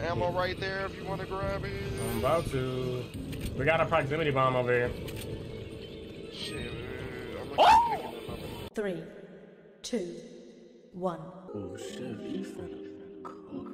Ammo right there if you want to grab it. I'm about to. We got a proximity bomb over here. Shit, I'm Oh! keep picking them up. Three, two, one. Oh shit, you finna cook.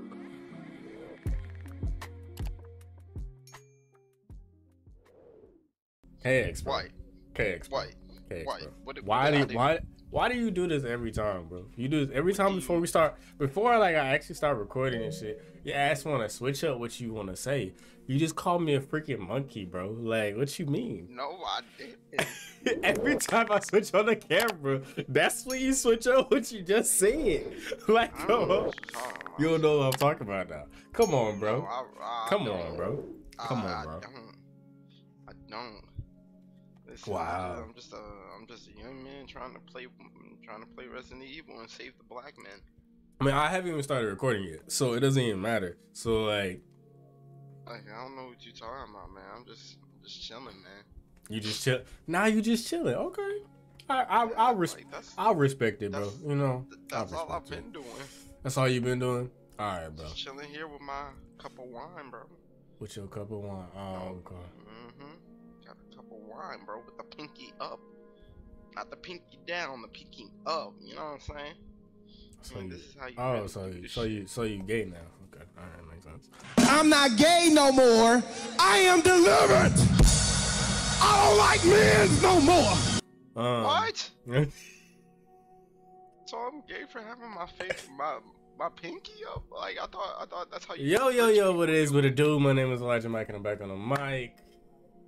KX, bro. White, KX, bro. white. KX, White. bro. What did- why what do did you, why why do you do this every time, bro? You do this every time before we start before like I actually start recording and shit. You ask want to switch up what you want to say. You just call me a freaking monkey, bro. Like, what you mean? No, I didn't. Every time I switch on the camera, that's when you switch on what you just said. Like, come on. you're talking about. You don't know what I'm talking about now. Come on, No, bro. I, I Come on, bro. Come on, bro. I don't. I don't. Listen, Wow. I'm just, a, I'm just a young man trying to play, trying to play Resident Evil and save the black man. I mean, I haven't even started recording yet, so it doesn't even matter. So, like, Like, I don't know what you're talking about, man. I'm just, I'm just chilling, man. you just chill. Now you just chilling. Okay. I, I, I, res- Like, I respect it, bro. You know, th- that's all I've respect it. been doing. That's all you've been doing. All right, bro. Just chilling here with my cup of wine, bro. With your cup of wine. Oh, okay. Mm-hmm. Got a cup of wine, bro, with the pinky up. Not the pinky down, the pinky up. You know what I'm saying? So you, this is how you oh, really so you, so shit. you, so you gay now? Okay, all right, makes sense. I'm not gay no more. I am delivered. I don't like men no more. Um, What? So I'm gay for having my face, my my pinky up? Like I thought, I thought that's how you. Yo, yo, yo, what it is with a dude? My name is Elijah Mike, and I'm back on the mic.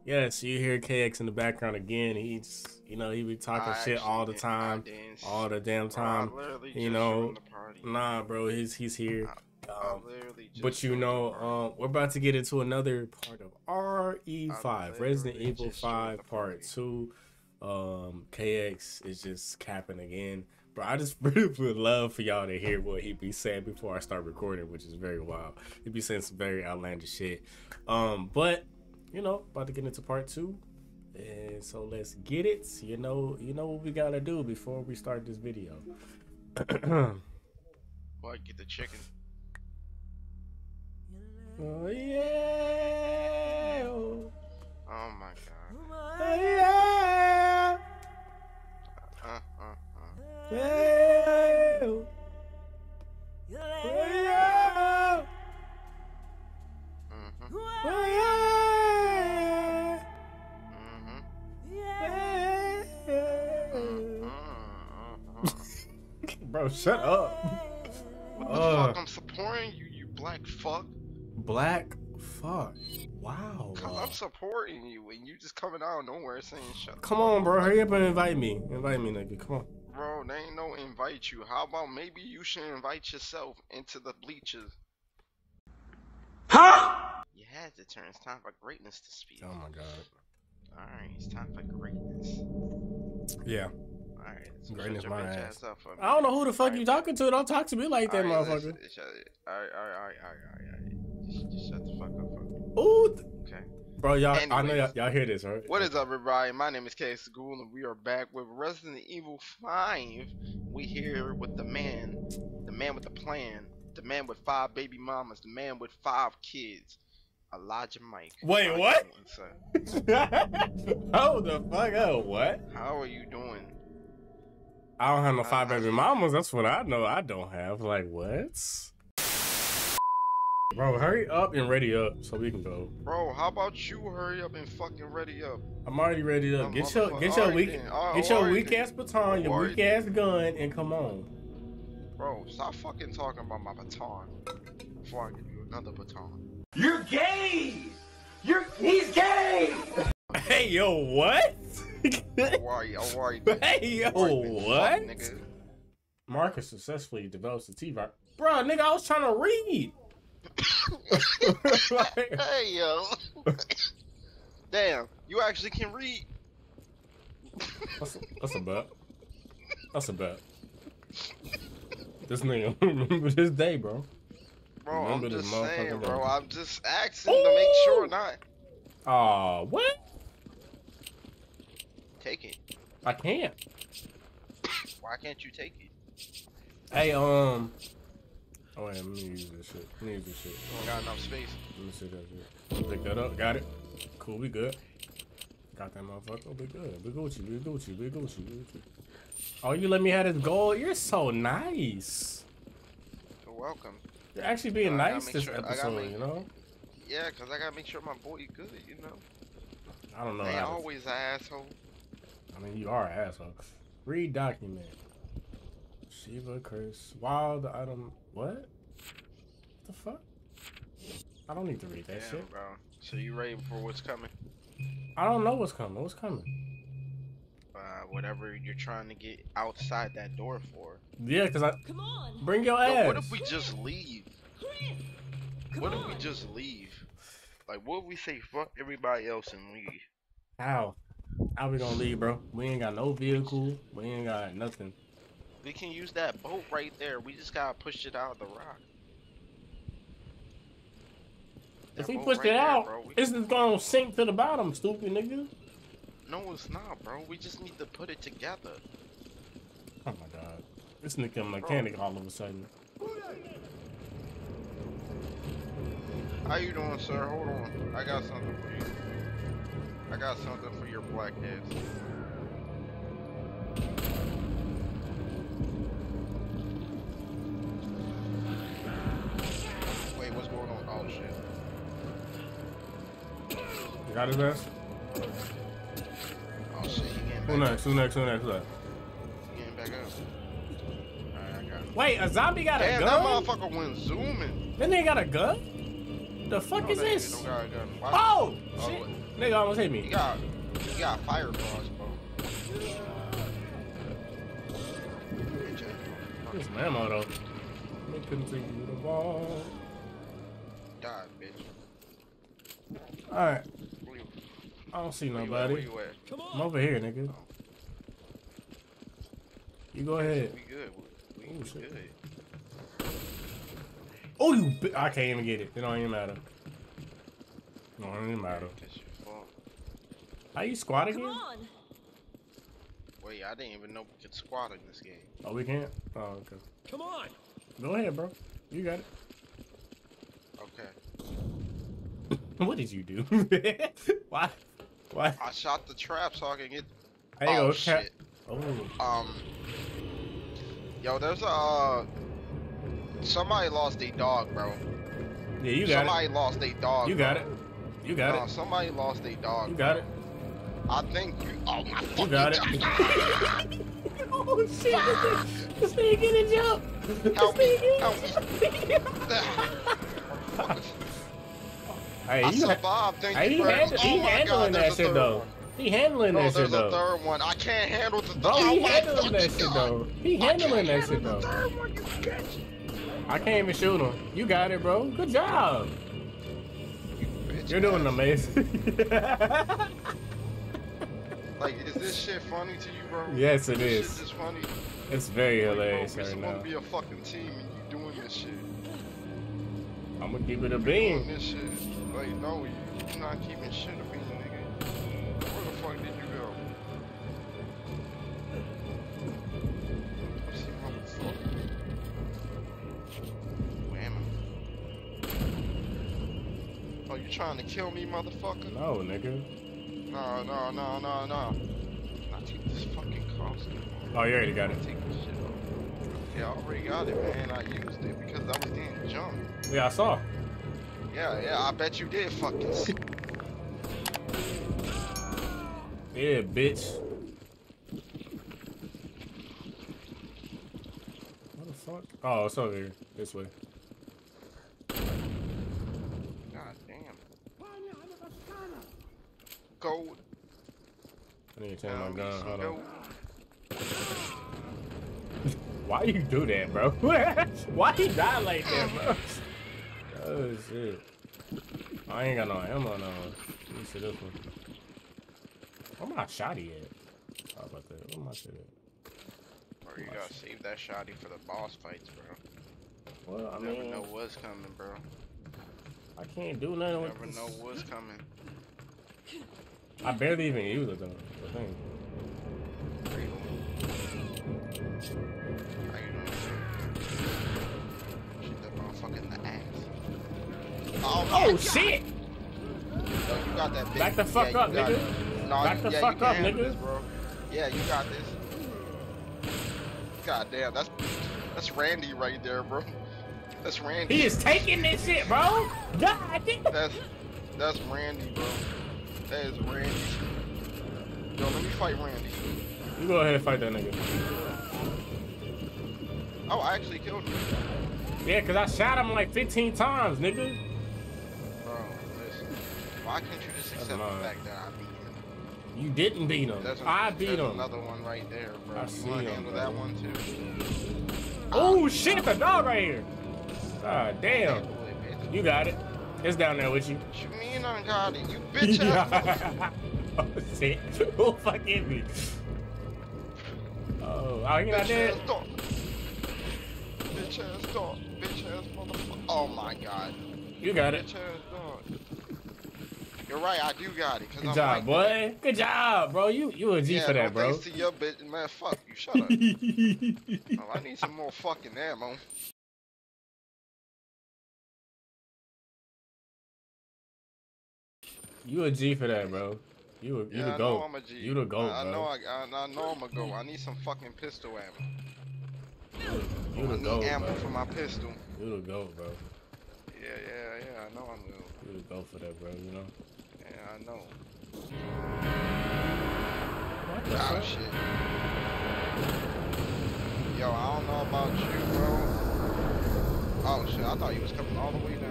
Yes, you hear KX in the background again. He's, you know, he be talking I shit all the time, all the damn time. you know, joined the party. Nah, bro, he's he's here. Um, but you know, um, we're about to get into another part of RE5, Resident Evil 5 Part 2. Um, KX is just capping again. Bro, I just really would love for y'all to hear what he be saying before I start recording, which is very wild. He be saying some very outlandish shit. Um, but you know, about to get into part two. And so let's get it. You know, you know what we gotta do before we start this video. What? Get the chicken. oh yeah. Oh, Oh my god. yeah. Uh, uh, uh. Yeah. Oh, yeah. Bro, shut up. What the Uh. fuck? I'm supporting you, you black fuck. Black fuck. Wow. Cause I'm supporting you, and you just coming out of nowhere saying shut. the Come fuck on, bro. Hurry up and invite me. Invite me, nigga. Come on. Bro, they ain't no invite you. How about maybe you should invite yourself into the bleachers? Huh? You had to turn. It's time for greatness to speak. Oh my god. Alright, it's time for greatness. Yeah. Alright, so Greatness my ass. ass up for. I don't know who the fuck Alright, you talking to. Don't talk to me like that, alright, motherfucker. listen, shut it. Alright, alright, alright, alright, alright, alright. Just, just shut the fuck up for. Ooh. Okay. Bro, y'all, I know y'all, y'all hear this, right? What is up, everybody? My name is K School, and we are back with Resident Evil 5. We here with the man, the man with the plan, the man with five baby mamas, the man with five kids, Elijah Mike. Wait, How what? doing, sir? Hold the fuck up. What? How are you doing? I don't have no five I- I- baby mamas. That's what I know. I don't have. Like, what? Bro, hurry up and ready up so we can go. Bro, how about you hurry up and fucking ready up? I'm already ready up. Get your get your weak then, get your weak ass baton, your weak ass gun, and come on. Bro, stop fucking talking about my baton before I give you another baton. You're gay. You're he's gay. Hey yo, what? Alright, alright. hey yo, Alright, then, fuck, what? nigga. Marcus successfully develops the T-virus. Bro, nigga, I was trying to read. Like, Hey yo. Damn, you actually can read. that's, a, that's a bet. That's a bet. This nigga remember this day, bro. Bro, Remember I'm just saying, bro. day. I'm just asking to make sure not. Aw, what? Take it. I can't. Why can't you take it? Hey, um, Oh wait, let me use this shit. Let me use this shit. Don't got enough space. Let me see that shit. Pick that up. Got it. Cool. We good. Got that motherfucker. We good. We Gucci. We Gucci. We Gucci. We Gucci. Oh, you let me have this gold. You're so nice. You're welcome. You're actually being I nice this sure- episode. make- You know. Yeah, cause I gotta make sure my boy good. You know. I don't know. They always an asshole. I mean, you are an asshole. Read document. Shiva curse. Wild item. What? the fuck? I don't need to read that Damn, shit. bro. So you ready for what's coming? I don't know what's coming. What's coming? Uh, whatever you're trying to get outside that door for. Yeah, cause I Come on, bring your Yo, ass. what if we just leave? Chris. Come What on. if we just leave? Like, what if we say fuck everybody else and leave? How? How we gonna leave, bro? We ain't got no vehicle. We ain't got nothing. We can use that boat right there. We just gotta push it out of the rock. If we push right it there, out, bro. We- it's just gonna sink to the bottom, stupid nigga. No, it's not, bro. We just need to put it together. Oh my god. This nigga a mechanic all of a sudden. How you doing, sir? Hold on. I got something for you. I got something for your black ass. Wait, what's going on? Oh shit. You got his ass? Oh shit, you getting Who back next? Who next? Who next? Who next? You getting back up? Alright, I got it. Wait, a zombie got a gun. Damn, that motherfucker went zooming. That nigga got a gun? The fuck No, is this? don't got a gun. Why- Oh! Oh, Shit. Nigga almost hit He me. got, he got fire claws, bro. Bitch ass motherfucker. This ammo though. Me continue the ball. Die, bitch. Alright, I don't see where you at? Where nobody. you at? Come I'm over here, nigga. Oh. You go ahead. We good. We, we, Oh, shit. good. Oh, you! I can't even get it. It don't even matter. It don't even matter. That's your fault. How you squat Come on. Wait, I didn't even know we could squat in this game. Oh, we can't. Oh, okay. Come on. Go ahead, bro. You got it. Okay. what did you do? Why? Why? I shot the trap so I can get. There you oh go. shit. Oh, Um. Yo, there's a. Uh, somebody lost a dog, bro. yeah, you got it. somebody lost a dog. You got bro. it. You got No, it. somebody lost a dog. You got it. I think you. Oh my. You got it. fucking- oh shit! This thing getting jump. Help me! Help me! Hey, I you ha- survived. Thank hey, you he, very hand- he Oh my handling God, that shit though. one. He handling No, that oh, there's shit a though. third one. I can't handle the. Bro, oh he handling that shit God. though. He I handling can't that shit handle the though. one. I can't even shoot him. You got it, bro. Good job. You You're doing amazing. Like, is this shit funny to you, bro? Yes, it this is. Shit funny. it's very Like, hilarious bro, right now. be a fucking team, and you doing this shit. I'm gonna keep it a beam. this shit. Like, no, you, you not keeping shit a beam, nigga. Where the fuck did you go? See, motherfucker. Wham. Oh, you trying to kill me, motherfucker? No, nigga. No, no, no, no, no. Take this fucking costume off. Oh, you already got it. Take this shit off. Yeah, I already got it, man. I used it because I was getting jumped. Yeah, I saw. Yeah, yeah, I bet you did fucking see. Yeah, bitch. What the fuck? Oh, it's over here. This way. God damn. Gold. I need to change my gun. Hold on. Why you do that, bro? Why you die like that, bro? Oh shit. I ain't got no ammo now. Let me see this one. Where my shotty at? How about that? Where my shit at? Bro, you gotta save that shotty for the boss fights, bro. Well, I You never know what's coming, bro. I can't do nothing You with never know what's coming. I barely even use it though. The thing. How you doing? How you doing? Shit, that Oh, Oh shit! Yo, you got that. Back the fuck yeah, up, nigga. it. No, Back you, the yeah, fuck up, nigga. This, bro. Yeah, you got this. God damn, that's that's Randy right there, bro. That's Randy. He is taking this shit, bro. God damn. That's that's Randy, bro. Is Randy. Yo, let me fight Randy. You go ahead and fight that nigga. Oh, I actually killed him. Yeah, cause I shot him like 15 times, nigga. Bro, listen. Why can't you just accept the fact that I beat him? You didn't beat him. I beat him. Another one right there, bro. I you see him, handle bro. that one too? Oh shit, a dog right here. God damn. Handle it, bitch. You got it. It's down there with you. What you mean I got it? You bitch ass. oh shit. Who fuck hit me? Oh, oh, you not bitch dead? ass dog. Bitch ass dog. Bitch ass motherfucker. Oh my god. You got it. Bitch ass dog. You're right, I do got it. Good I'm job, like, boy. Good job, bro. You you a G yeah, for that, bro. thanks to your bitch. Man, fuck you. Shut up. oh, I need some more fucking ammo. You a G for that, bro. You a, you yeah, the I know goat. I'm a G. You the goat, I, I bro. know I, I, I know I'm a goat. I need some fucking pistol ammo. You I the need goat, ammo bro. for my pistol. You the goat, bro. Yeah, yeah, yeah. I know I'm goat. You the goat for that, bro. You know. Yeah, I know. What the Oh fuck? shit. Yo, I don't know about you, bro. Oh shit, I thought you was coming all the way down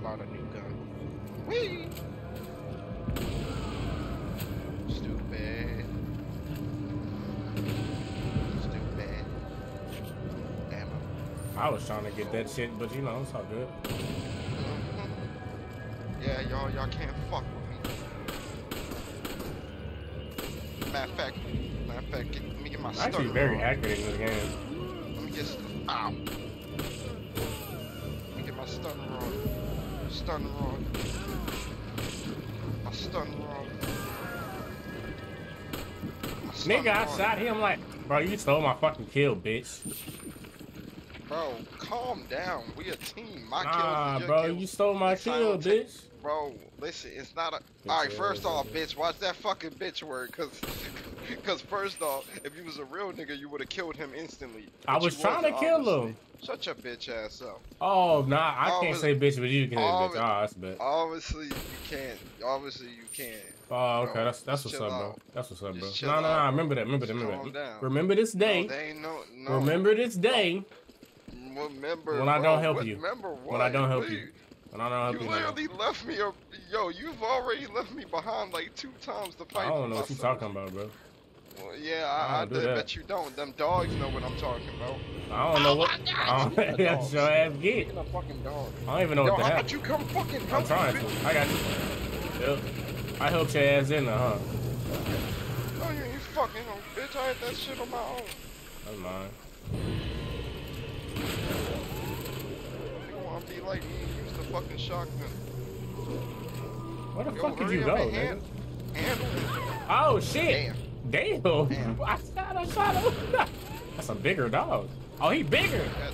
here. Alright, time to pull out a new gun. Whee! Stupid. Stupid. Ammo. I was trying to get that shit, but you know, it's all good. Yeah, y'all, y'all can't fuck with me. Matter of fact, matter of fact, get, let me get my I'm actually very rod. accurate in this game. Let me get ow. Let me get my stun rod. Stun rod. My stun rod. My stun Nigga, I rod. shot him like, bro, you stole my fucking kill, bitch. Bro, calm down. We a team. My Nah, kills is your bro, kills. you stole my It's kill, bitch. Bro, listen, it's not a. Bitch Alright, first off, bitch, watch that fucking bitch word, cause, cause first off, if you was a real nigga, you would have killed him instantly. I was trying to wasn't, kill him. Shut your bitch ass up. Oh, nah, I can't say bitch, but you can say bitch. Oh, that's bet. Obviously, you can't. Obviously, you can't. Oh, okay, bro, that's that's what's up, chill bro. That's what's up, bro. Just chill No, no, no. Remember that. Remember that. Remember that. Remember this day. No, no. no. Remember this day Remember. when I don't help what- you. Remember what? when I don't help you. when I don't help You you. now. literally left me a yo. You've already left me behind like two times to fight. I don't know what you myself. talking about, bro. Well, yeah, I I, I, don't do did, that. bet you don't. Them dogs know what I'm talking about. I don't know Oh what. I don't, that's your ass get. Speaking of fucking dogs. I don't even know Yo, what the hell. you come fucking help I'm trying me, to. I got you. Yep. I helped your ass in there, huh? No, you ain't fucking bitch. I had that shit on my own. That's mine. You wanna be like me and use the fucking shotgun. Where the Yo, fuck did you go, nigga? hand- Handle it. Oh shit! Damn. Damn! Damn. I shot, I shot him. That's a bigger dog. Oh, he bigger. That,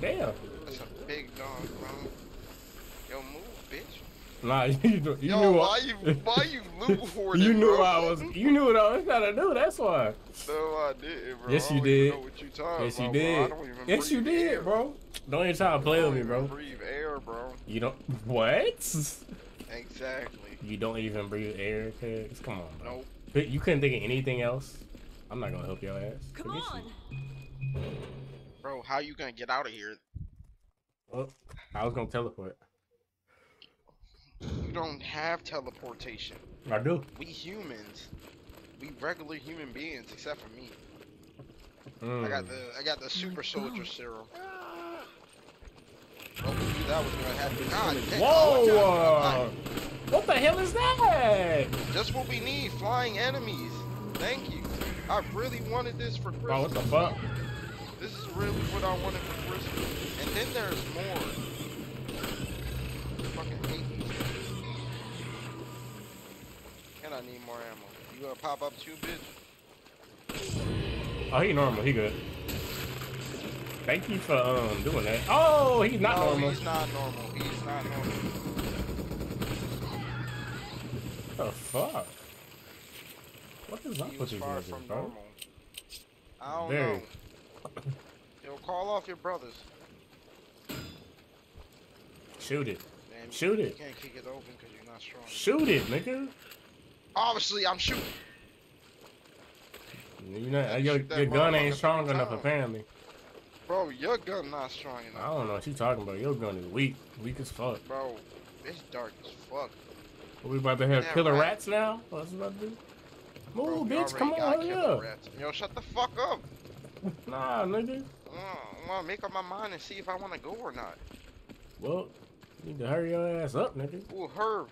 Damn. that's a big dog, bro. Yo, move, bitch. Nah, you, you Yo, knew why I, you why you loot hoarding, you knew bro? I was. You knew what I was trying to do. That's why. No, I didn't, bro. Yes, I you don't even did. Know what you talking Yes, you about, Bro. I did. don't even Yes, you did, air. bro. Don't even try to play with me, bro. Breathe air, bro. You don't. What? Exactly. You don't even breathe air, kids. Come on, bro. Nope. You couldn't think of anything else. I'm not gonna help your ass. Come Forget on. You. Bro, how you gonna get out of here? Well, I was gonna teleport. You don't have teleportation. I do. We humans, we regular human beings, except for me. Mm. I got the I got the super soldier serum. Oh, that was gonna happen. God, damn. Whoa! Oh, uh, what the hell is that? Just what we need, flying enemies. Thank you. I really wanted this for Christmas. Oh, what the fuck? Really what I wanted for Christmas. And then there's more. Fucking hate these things. And I need more ammo. You gonna pop up too, bitch? Oh, he normal. He good. Thank you for um doing that. Oh, he's not no, normal. he's not normal. He's not normal. What the fuck? What is up with these niggas, bro? I don't Very. know. Yo, call off your brothers. Shoot it. Man, Shoot You it. can't kick it open because you're not strong. Shoot it, nigga. Obviously, I'm shooting. You know, Yeah, your, your gun ain't strong every enough, apparently. Bro, your gun not strong enough. I don't know what you talking about. Your gun is weak. Weak as fuck. Bro, it's dark as fuck. What, we about to have killer right. rats now? What's about to do? Move, we bitch. Come on, hurry up. rats. Yo, shut the fuck up. Nah, nigga. I want to make up my mind and see if I want to go or not. Well, you need to hurry your ass up, nigga. Ooh, her.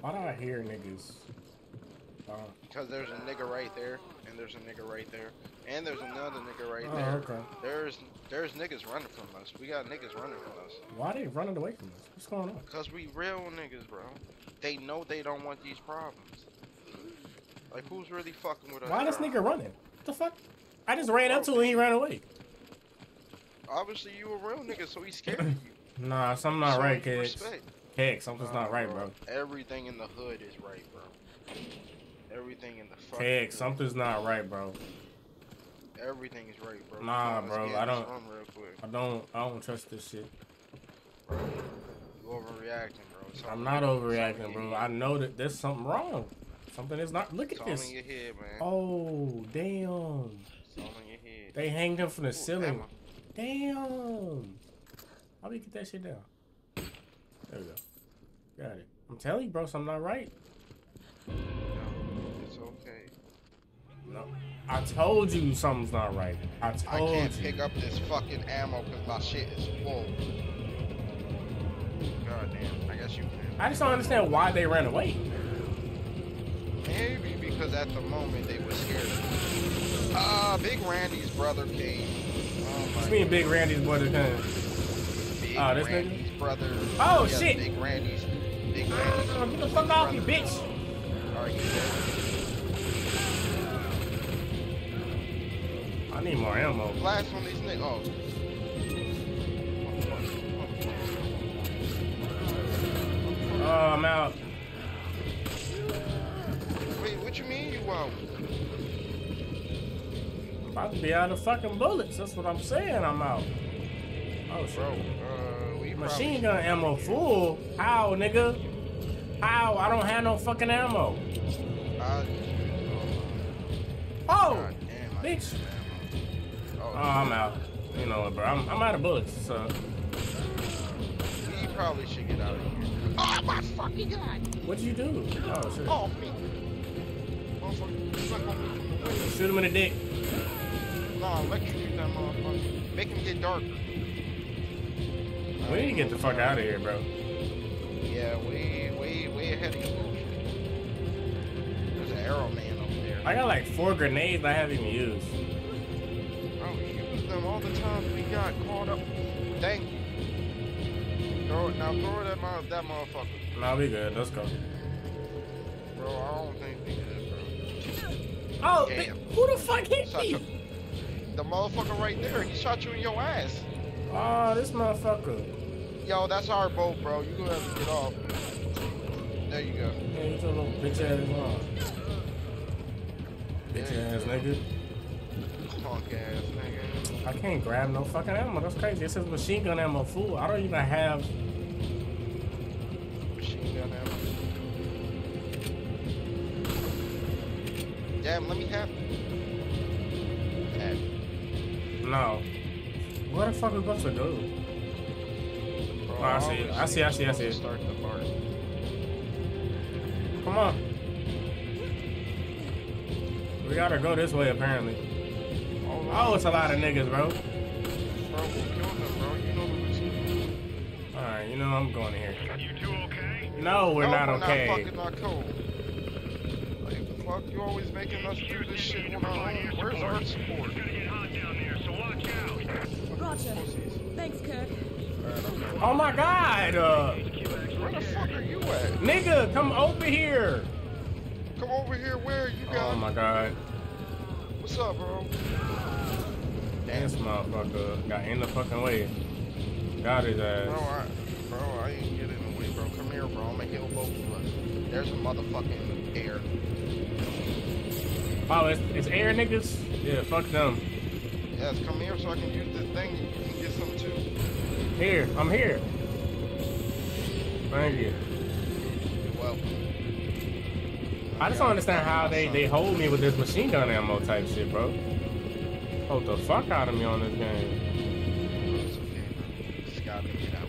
Why do I hear niggas? Uh, Because there's a nigga right there, and there's a nigga right there, and there's another nigga right oh, there. okay. There's there's niggas running from us. We got niggas running from us. Why they running away from us? What's going on? Cause we real niggas, bro. They know they don't want these problems. Like who's really fucking with us? Why this nigga running? What the fuck? I just ran up to him and he ran away. Obviously you a real nigga, so he's scared of you. Nah, something not Show right, kids. Heck, something's Nah, not right, bro. Everything in the hood is right, bro. Everything in the fucking Heck, something's not right, bro. Everything is right, bro. Nah, Let's bro, I don't- run real quick. I don't, I don't trust this shit. Bro, you overreacting, bro. All I'm not your- it's all in overreacting, bro. I know that there's something wrong. Something is not. Look at this. head. Oh, damn. It's all in your head. They hanged him from the Ooh, ceiling. Damn. How do you get that shit down? There we go. Got it. I'm telling you, bro, something not right. No, it's okay. No. I told you something's not right. I told I can't you. pick up this fucking ammo because my shit is full. God damn, I guess you can. I just don't understand why they ran away. Maybe because at the moment they were scared. Ah, Big Randy's brother came. Oh What you mean Big Randy's brother came? Big Oh, this nigga? Randy's brother. Oh, Yeah, shit. Big Randy's. Big Randy's. Oh, get the fuck off me, bitch. Dead. I need more ammo. Last one, these niggas. Oh. Oh, I'm out. Wait, what you mean you won't? I'm about to be out of fucking bullets. That's what I'm saying. I'm out. Oh, shit. Bro, uh, we Machine gun ammo full? How, nigga? How? I don't have no fucking ammo. I, Oh, damn, bitch! Ammo. Oh, oh I'm out. You know what, bro? I'm, I'm out of bullets. So, We probably should get out of here. Oh my fucking god! what'd you do? Oh, shit. Off me! Motherfucker, suck on me from the window. Shoot him in the dick. Nah, electrocute that motherfucker. Make him get darker. We need to get the fuck out of here, bro. Yeah, way, way, way ahead of you. There's an arrow man over there. I got like four grenades I haven't even used. Bro, use them all the times we got caught up. Thank you. Throw it now. Throw it at my that motherfucker, Nah, we good. Let's go. bro. I don't think we good, Oh, Damn. bi- who the fuck hit you. me? The motherfucker right there. He shot you in your ass. Oh, this motherfucker. Yo, that's our boat, bro. You gonna have to get off. There you go. Yeah, you a little bitch ass mom. Bitch ass nigga. Punk ass nigga. I can't grab no fucking ammo. That's crazy. It says machine gun ammo fool. I don't even have. Machine gun ammo. Damn, let me. Have No. Where the fuck we supposed to go? Oh, I see it. I see, I see, I see it. Start the bar. Come on. We gotta go this way apparently. Oh, oh it's a lot of niggas, bro. Bro, we'll them, bro. You know the routine. Alright, you know I'm going in here. Are you two okay? No, we're no, not we're okay. not fucking not cool. Like, the fuck, you always making us do this shit on our own. Where's our support? It's gonna get hot down there, so watch out. Roger. Thanks, Kirk. Oh my god! Uh, Where the fuck are you at? nigga, come over here! Come over here, where you Oh my god. What's up, bro? This motherfucker got in the fucking way. Got his Bro, ass. I, bro, I ain't get in the way, bro. Come here, bro. I'ma heal both of us. There's a motherfucking air. Oh, it's, it's air niggas? Yeah, fuck them. Yes, come here so I can use this thing. You can get some too. Here, I'm here. Thank you. You're welcome. I just don't understand how they, they hold me with this machine gun ammo type shit, bro. Hold the fuck out of me on this game. It's okay, bro. Just gotta get out.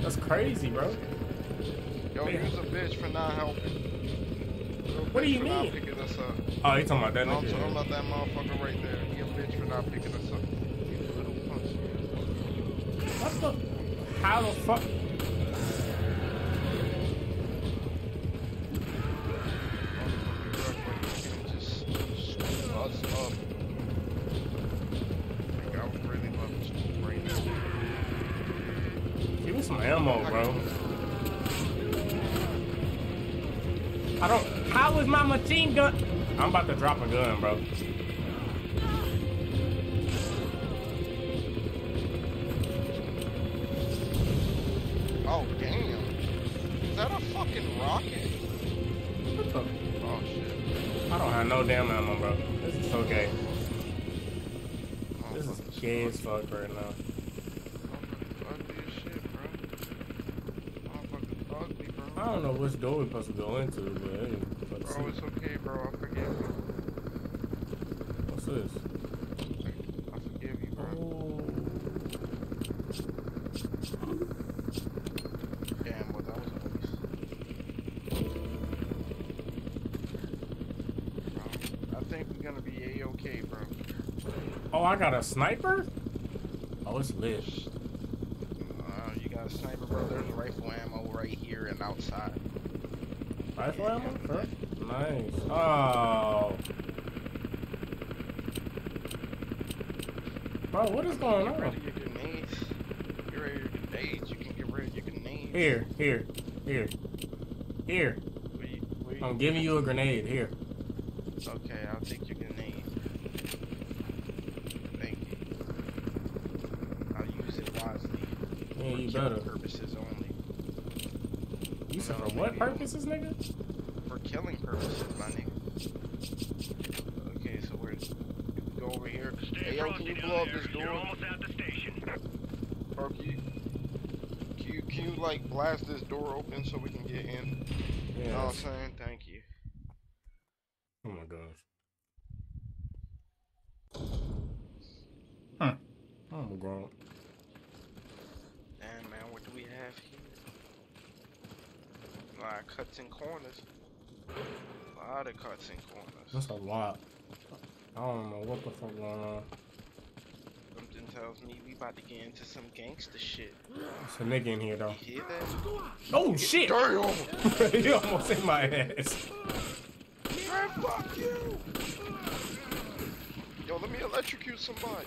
That's crazy, bro. Yo, Man. you's a bitch for not helping. What do you mean? picking us up. Oh, you talking about that No, I'm talking about that motherfucker right there. He a bitch for not picking us up. You little punch. What the? How the fuck? Just scoop us up. Like, I would really love to scoop right now. Give me some ammo, bro. I don't. How is my machine gun? I'm about to drop a gun, bro. Which door we're supposed to go into, but Bro, it's okay, bro. I forgive you. What's this? I forgive you, bro. Oh. Damn, well, that was waste. Bro, I think we're gonna be a-okay, bro. Oh, I got a sniper? Oh, it's lit. Uh, you got a sniper, bro. There's rifle ammo right here. Rifle ammo? Sure. Nice. Oh. Bro, what is going Get rid on? of your grenades. Get rid of your grenades. You can get rid of your grenades. Here, here, here, here. Where you- where you- I'm giving you a grenade. Here. Okay, I'll take your grenade. Thank you. I'll use it wisely. Yeah, you For killing better. purposes only. You said No, for what maybe. purposes, nigga? For killing purposes, my nigga. Okay, so we're go over here. Stay Hey, yo, frosty can you down blow up there. this You're almost at the station. Bro, can you, can you, can you like blast this door open so we can get in? You know what I'm saying? Thank you. Oh my gosh. Huh. Oh my god. Damn, man, what do we have here? A lot of cuts and corners. A lot of cuts and corners. That's a lot. I don't know what the fuck going on. Something tells me we about to get into some gangster shit. There's a nigga in here though. You hear that? Oh shit! Damn! you almost hit my ass. Man, fuck you! Yo, let me electrocute somebody.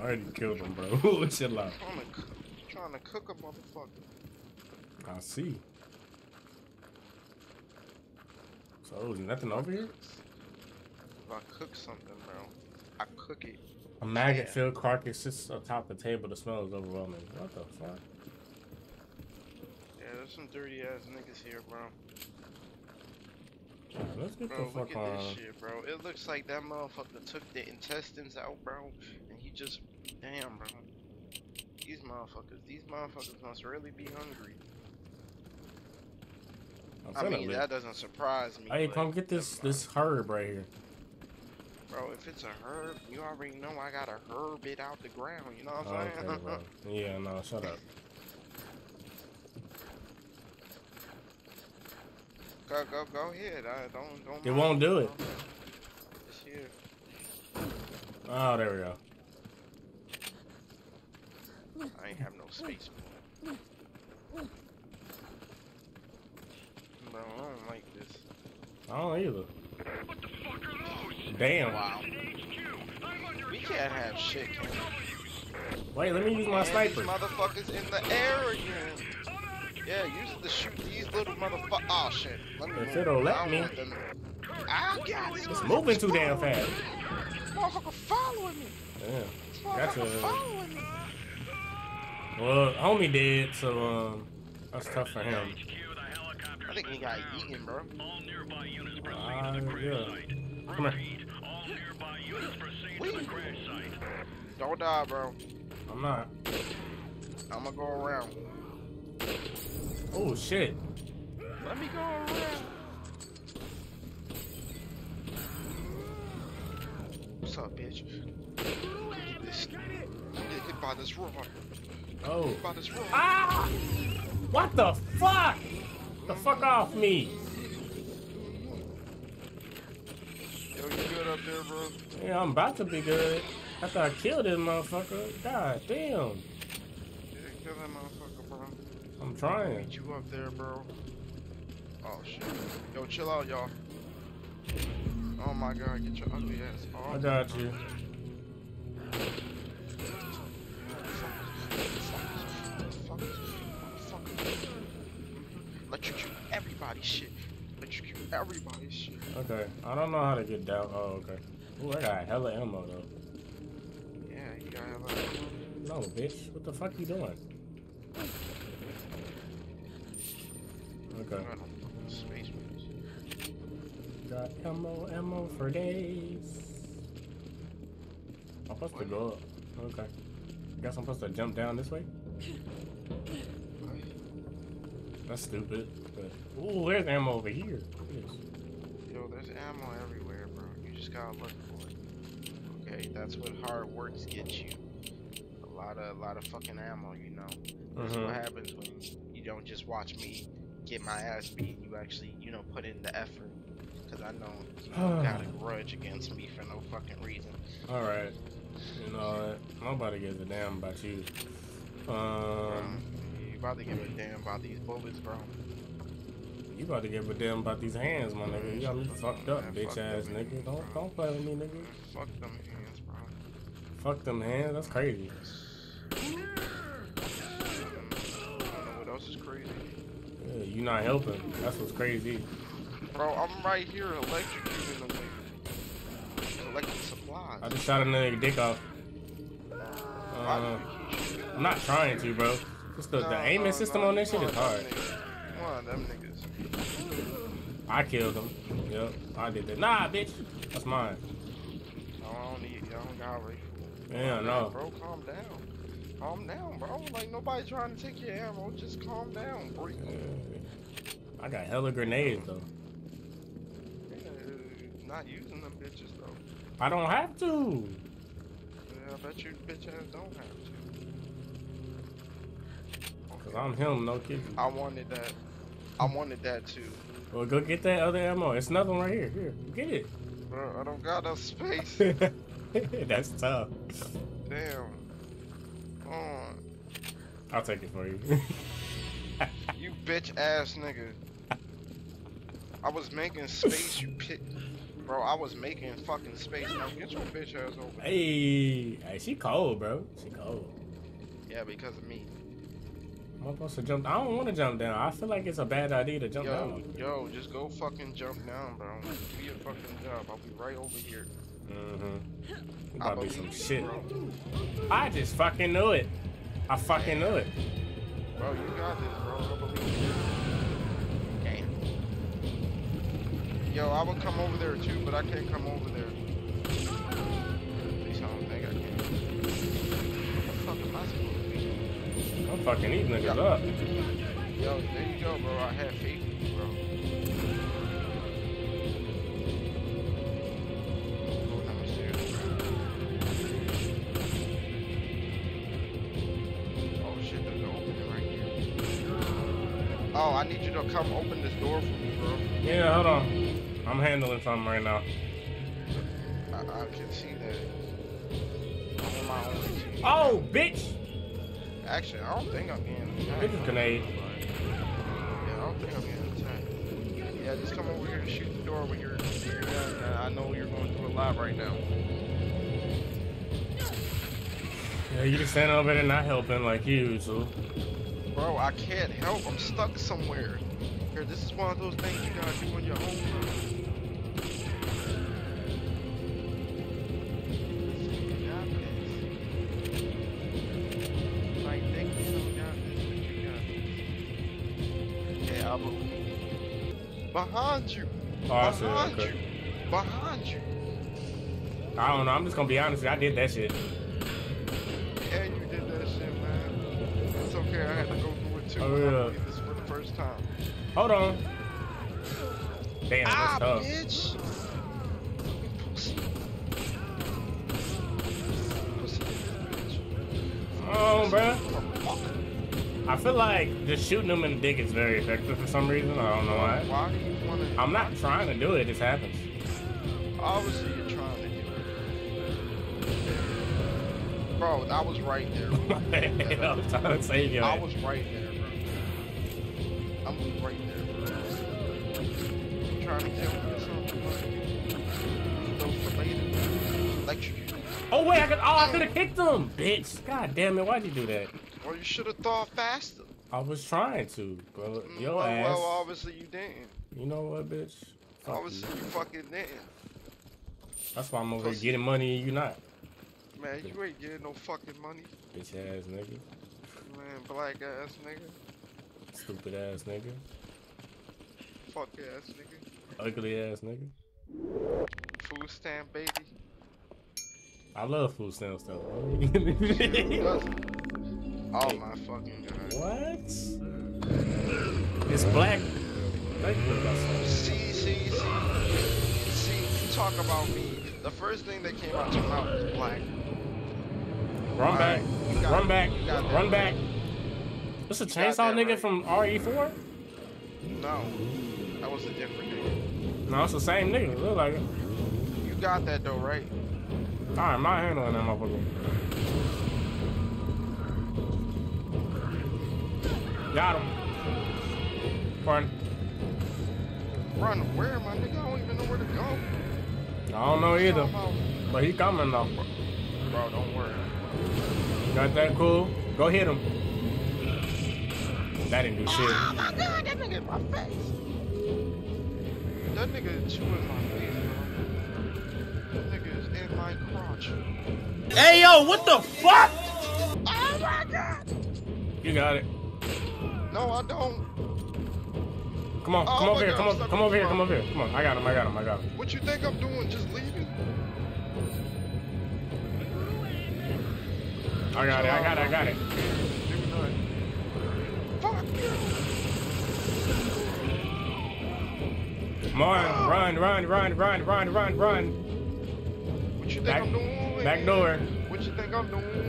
I already killed him, bro. Chill out. trying to, cook- trying to cook a motherfucker. I see. So there's nothing over here? If I cook something, bro, I cook it. A maggot-filled carcass sits atop the table. The smell is overwhelming. What the fuck? Yeah, there's some dirty ass niggas here, bro. Let's get Bro, the look fuck at on. this shit, bro. It looks like that motherfucker took the intestines out, bro, and he just, damn, bro. These motherfuckers, these motherfuckers must really be hungry. I'm I mean, that doesn't surprise me. Hey, come get this this herb right here. Bro, if it's a herb, you already know I got a herb it out the ground. You know what I'm oh, Okay, saying? bro. Yeah, no, shut up. go, go, go ahead. I don't, don't. It mind won't do it. It's here. Oh, there we go. I ain't have no space for it. Bro, I don't like this. I don't either. What the fuck are those? Damn. Wow. It's an HQ. I'm under We can't have shit, can we? SOWs. Wait, let me use my And sniper. These motherfuckers in the air again. I'm out of Yeah, used to shoot these little motherfuckers. Oh shit. Let me If move. it'll let I don't me. them- I got it. It's moving too damn fast. Motherfucker following me. Yeah. This motherfucker Gotcha. following me. Well, homie did, so um, that's tough for him. HQ, the helicopter I think he got eaten, bro. All nearby units proceed Uh, to the crash yeah. site. Come here. Repeat, all nearby units proceed to Wait. the crash site. Don't die, bro. I'm not. I'm gonna go around. Oh shit. Let me go around. What's up, bitch? This, get hit by this roar. Oh. By this roar. Ah! What the fuck? The fuck off me. Yo, you good up there, bro? Yeah, I'm about to be good. After I killed this motherfucker. God damn. Yeah, kill that motherfucker, bro. I'm trying. Beat you up there, bro. Oh shit. Yo, chill out, y'all. Oh my god, get your ugly ass off. I got you. Okay. I don't know how to get down. Oh, okay. Ooh, I got hella ammo though. Yeah, you gotta have a. No, bitch. What the fuck you doing? Okay. Space. Got ammo, ammo for days. I'm supposed to go up. Okay. Guess I'm supposed to jump down this way? That's stupid. But ooh, there's ammo over here. Yes. There's ammo everywhere, bro. You just gotta look for it. Okay, that's what hard works gets you. A lot of, a lot of fucking ammo, you know. That's what Mhm. happens when you don't just watch me get my ass beat. You actually, you know, put in the effort. Cause I know you got a grudge against me for no fucking reason. All right. You know what? Nobody gives a damn about you. Um, Um, you about to give a damn about these bullets, bro. You about to give a damn about these hands, my nigga. You got me fucked up, Man, bitch fuck ass nigga. hands, Don't bro. don't play with me, nigga. Fuck them hands, bro. Fuck them hands. That's crazy. I don't know what else is crazy. Yeah, you not helping. That's what's crazy. Bro, I'm right here electrocuting them niggas. Collecting supplies. I just shot a nigga dick off. Uh, you keep shooting? I'm not trying to, bro. Just the, No, the aiming no, system no, on this shit is hard. niggas. You One them niggas. I killed him. Yep, I did that. Nah, bitch. That's mine. No, I don't need. I don't got rifle. Yeah, no. Bro, calm down. Calm down, bro. Like nobody trying to take your ammo. Just calm down, bro. Yeah. I got hella grenades though. Yeah, not using them bitches though. I don't have to. Yeah, I bet you bitch ass don't have to. Cause I'm him, no kidding. I wanted that. I wanted that too. Well, go get that other ammo. It's another one right here. Here, get it. Bro, I don't got no space. That's tough. Damn. Come on. I'll take it for you. You bitch ass nigga. I was making space, you pit. Bro, I was making fucking space. Now get your bitch ass over. hey, hey, she cold, bro. She cold. Yeah, because of me. I'm supposed to jump. I don't want to jump down. I feel like it's a bad idea to jump Yo, down. yo, just go fucking jump down, bro. Do your fucking job. I'll be right over here. Mm-hmm. About to be some shit. Bro. I just fucking knew it. I fucking knew it. bro, you got this, bro. I believe you. Damn. Yo, I would come over there too, but I can't come over there. At least I don't think I can. What the fuck am I supposed to be? I'm fucking these niggas up. Yo, there you go, bro. I have faith in you, bro. Go down the stairs, bro. Oh shit, there's an opening right here. Oh, I need you to come open this door for me, bro. Yeah, hold on. I'm handling something right now. I, I can see that. I'm on my own. Oh, bitch! Actually, I don't think I'm getting attacked. Bitch is grenade. Yeah, I don't think I'm getting attacked. Yeah, just come over here and shoot the door when you're, when you're done. man. I know you're going through a lot right now. Yeah, you just standing over there not helping like you, so. Bro, I can't help. I'm stuck somewhere. Here, this is one of those things you gotta do on your own. Behind you. Oh. Behind Okay. you. Behind you. I don't know. I'm just gonna be honest. I did that shit. Yeah, you did that shit, man. It's okay. I had to go through it too. Oh, yeah. this for the first time. Hold on. Damn, that's Ah, tough. bitch. Like just shooting them in the dick is very effective for some reason. I don't know why. Why do you want to? I'm not trying to do it. It just happens. Obviously, you're trying to do it. Bro, I was right there. I was trying to save you. I was right there, bro. I was right there, bro. You trying to kill me something? Like, those related, electrocute. Oh wait, I could. Oh, I could have kicked him, bitch. God damn it! Why'd you do that? Well, you should have thought faster. I was trying to, bro. Mm, Your well, ass. well, obviously you didn't. You know what, bitch? Fuck Obviously you. you fucking didn't. That's why I'm over here getting money and you not. Man, you ain't getting no fucking money. Bitch ass nigga. Man, black ass nigga. Stupid ass nigga. Fuck ass nigga. Ugly ass nigga. Food stamp baby. I love food stamps though. Oh my fucking god. what? It's black. See, see, see. See, you talk about me. The first thing that came out your mouth was black. Run back. Alright, you got Run it. back. Run back. right. What's a chainsaw nigga right. from RE4? No. That was a different nigga. No, it's the same nigga. Look like it. You got that though, right? Alright, my handling that motherfucker. Got him. Run. Run where, my nigga? I don't even know where to go. I don't know either. But he coming though. Bro, don't worry. Got that cool? Go hit him. That didn't do oh, shit. Oh my god, that nigga in my face. That nigga chewing my face, bro. That nigga is in my crotch. Hey yo, what the fuck? Oh my god! You got it. No, I don't. Come on, Oh come over here, God, come on, come over here, come over here. Come on, I got him, I got him, I got him. What you think I'm doing? Just leaving? I got it, I got it, I got it. Fuck you! Come on, run, run, run, run, run, run, run. What you think Back- I'm doing? back door. What you think I'm doing?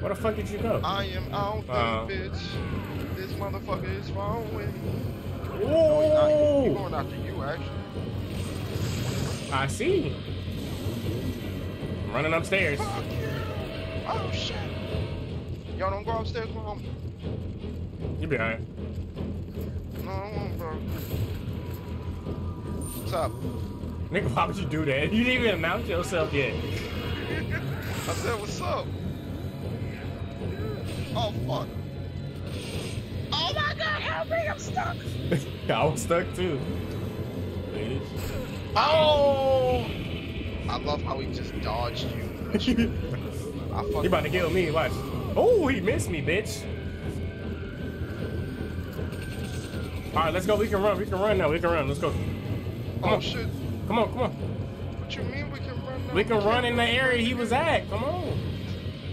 Where the fuck did you go? I am out there, Uh. bitch. This motherfucker is following. He Whoa! going after you, actually. I see. I'm running upstairs. Fuck you! Oh shit! Y'all don't go upstairs with home. You be alright. No, I won't, bro. What's up? Nigga, why would you do that? You didn't even announce yourself yet. I said, what's up? Oh, fuck. Oh my god, help me, I'm stuck. I was stuck too. Oh! I love how he just dodged you. I fucking he about to kill me, watch. Oh, he missed me, bitch. Alright, let's go. We can run. We can run now. We can run. Let's go. Come Oh on. shit. Come on, come on. What you mean we can run now? We can run in the area he was at. Come on.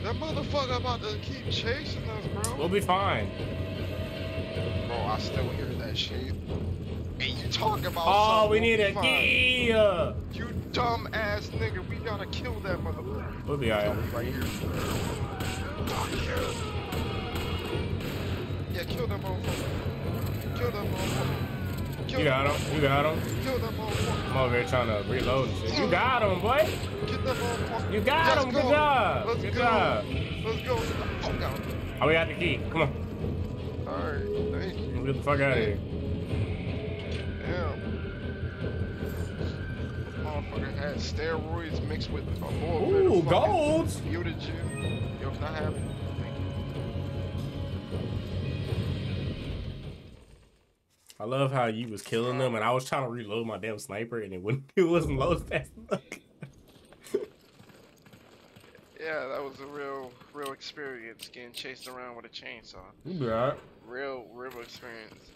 That motherfucker about to keep chasing us, bro. We'll be fine. Bro, I still hear that shit. And you talking about Oh, we need a key. You dumb ass nigga, we gotta kill that motherfucker. We'll be alright. Right here. Yeah, kill that motherfucker. Kill that motherfucker. Kill You got him. You got him. Kill that motherfucker. I'm over here trying to reload and shit. You got him, boy. Get that motherfucker. You got Let's him. Good job. Let's Good go. job. Let's go. Oh, Fuck. Oh, we got the key. Come on. Alright, thank you. Let's get the fuck out of here. Damn. This Motherfucker had steroids mixed with a bit Ooh, of fucking golds. mutagen. Yo, can I have it? I love how you was killing them, and I was trying to reload my damn sniper, and it wouldn't. It wasn't loading fast enough. Yeah, that was a real, real experience getting chased around with a chainsaw. You be alright. Real, real experience.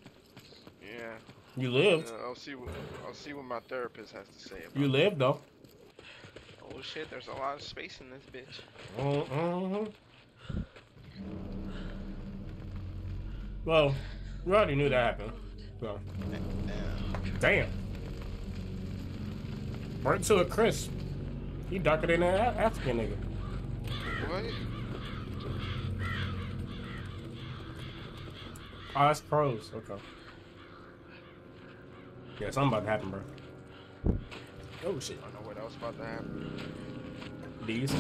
Yeah. You lived. Uh, I'll see what I'll see what my therapist has to say about. You lived though. Oh shit, there's a lot of space in this bitch. Mm-hmm. Well, we already knew that happened. So, Damn. Burnt to a crisp. He darker than that A- African nigga. What? Oh, that's crows. Okay. Yeah, something about to happen, bro. Oh shit. I don't know what else about to happen. These.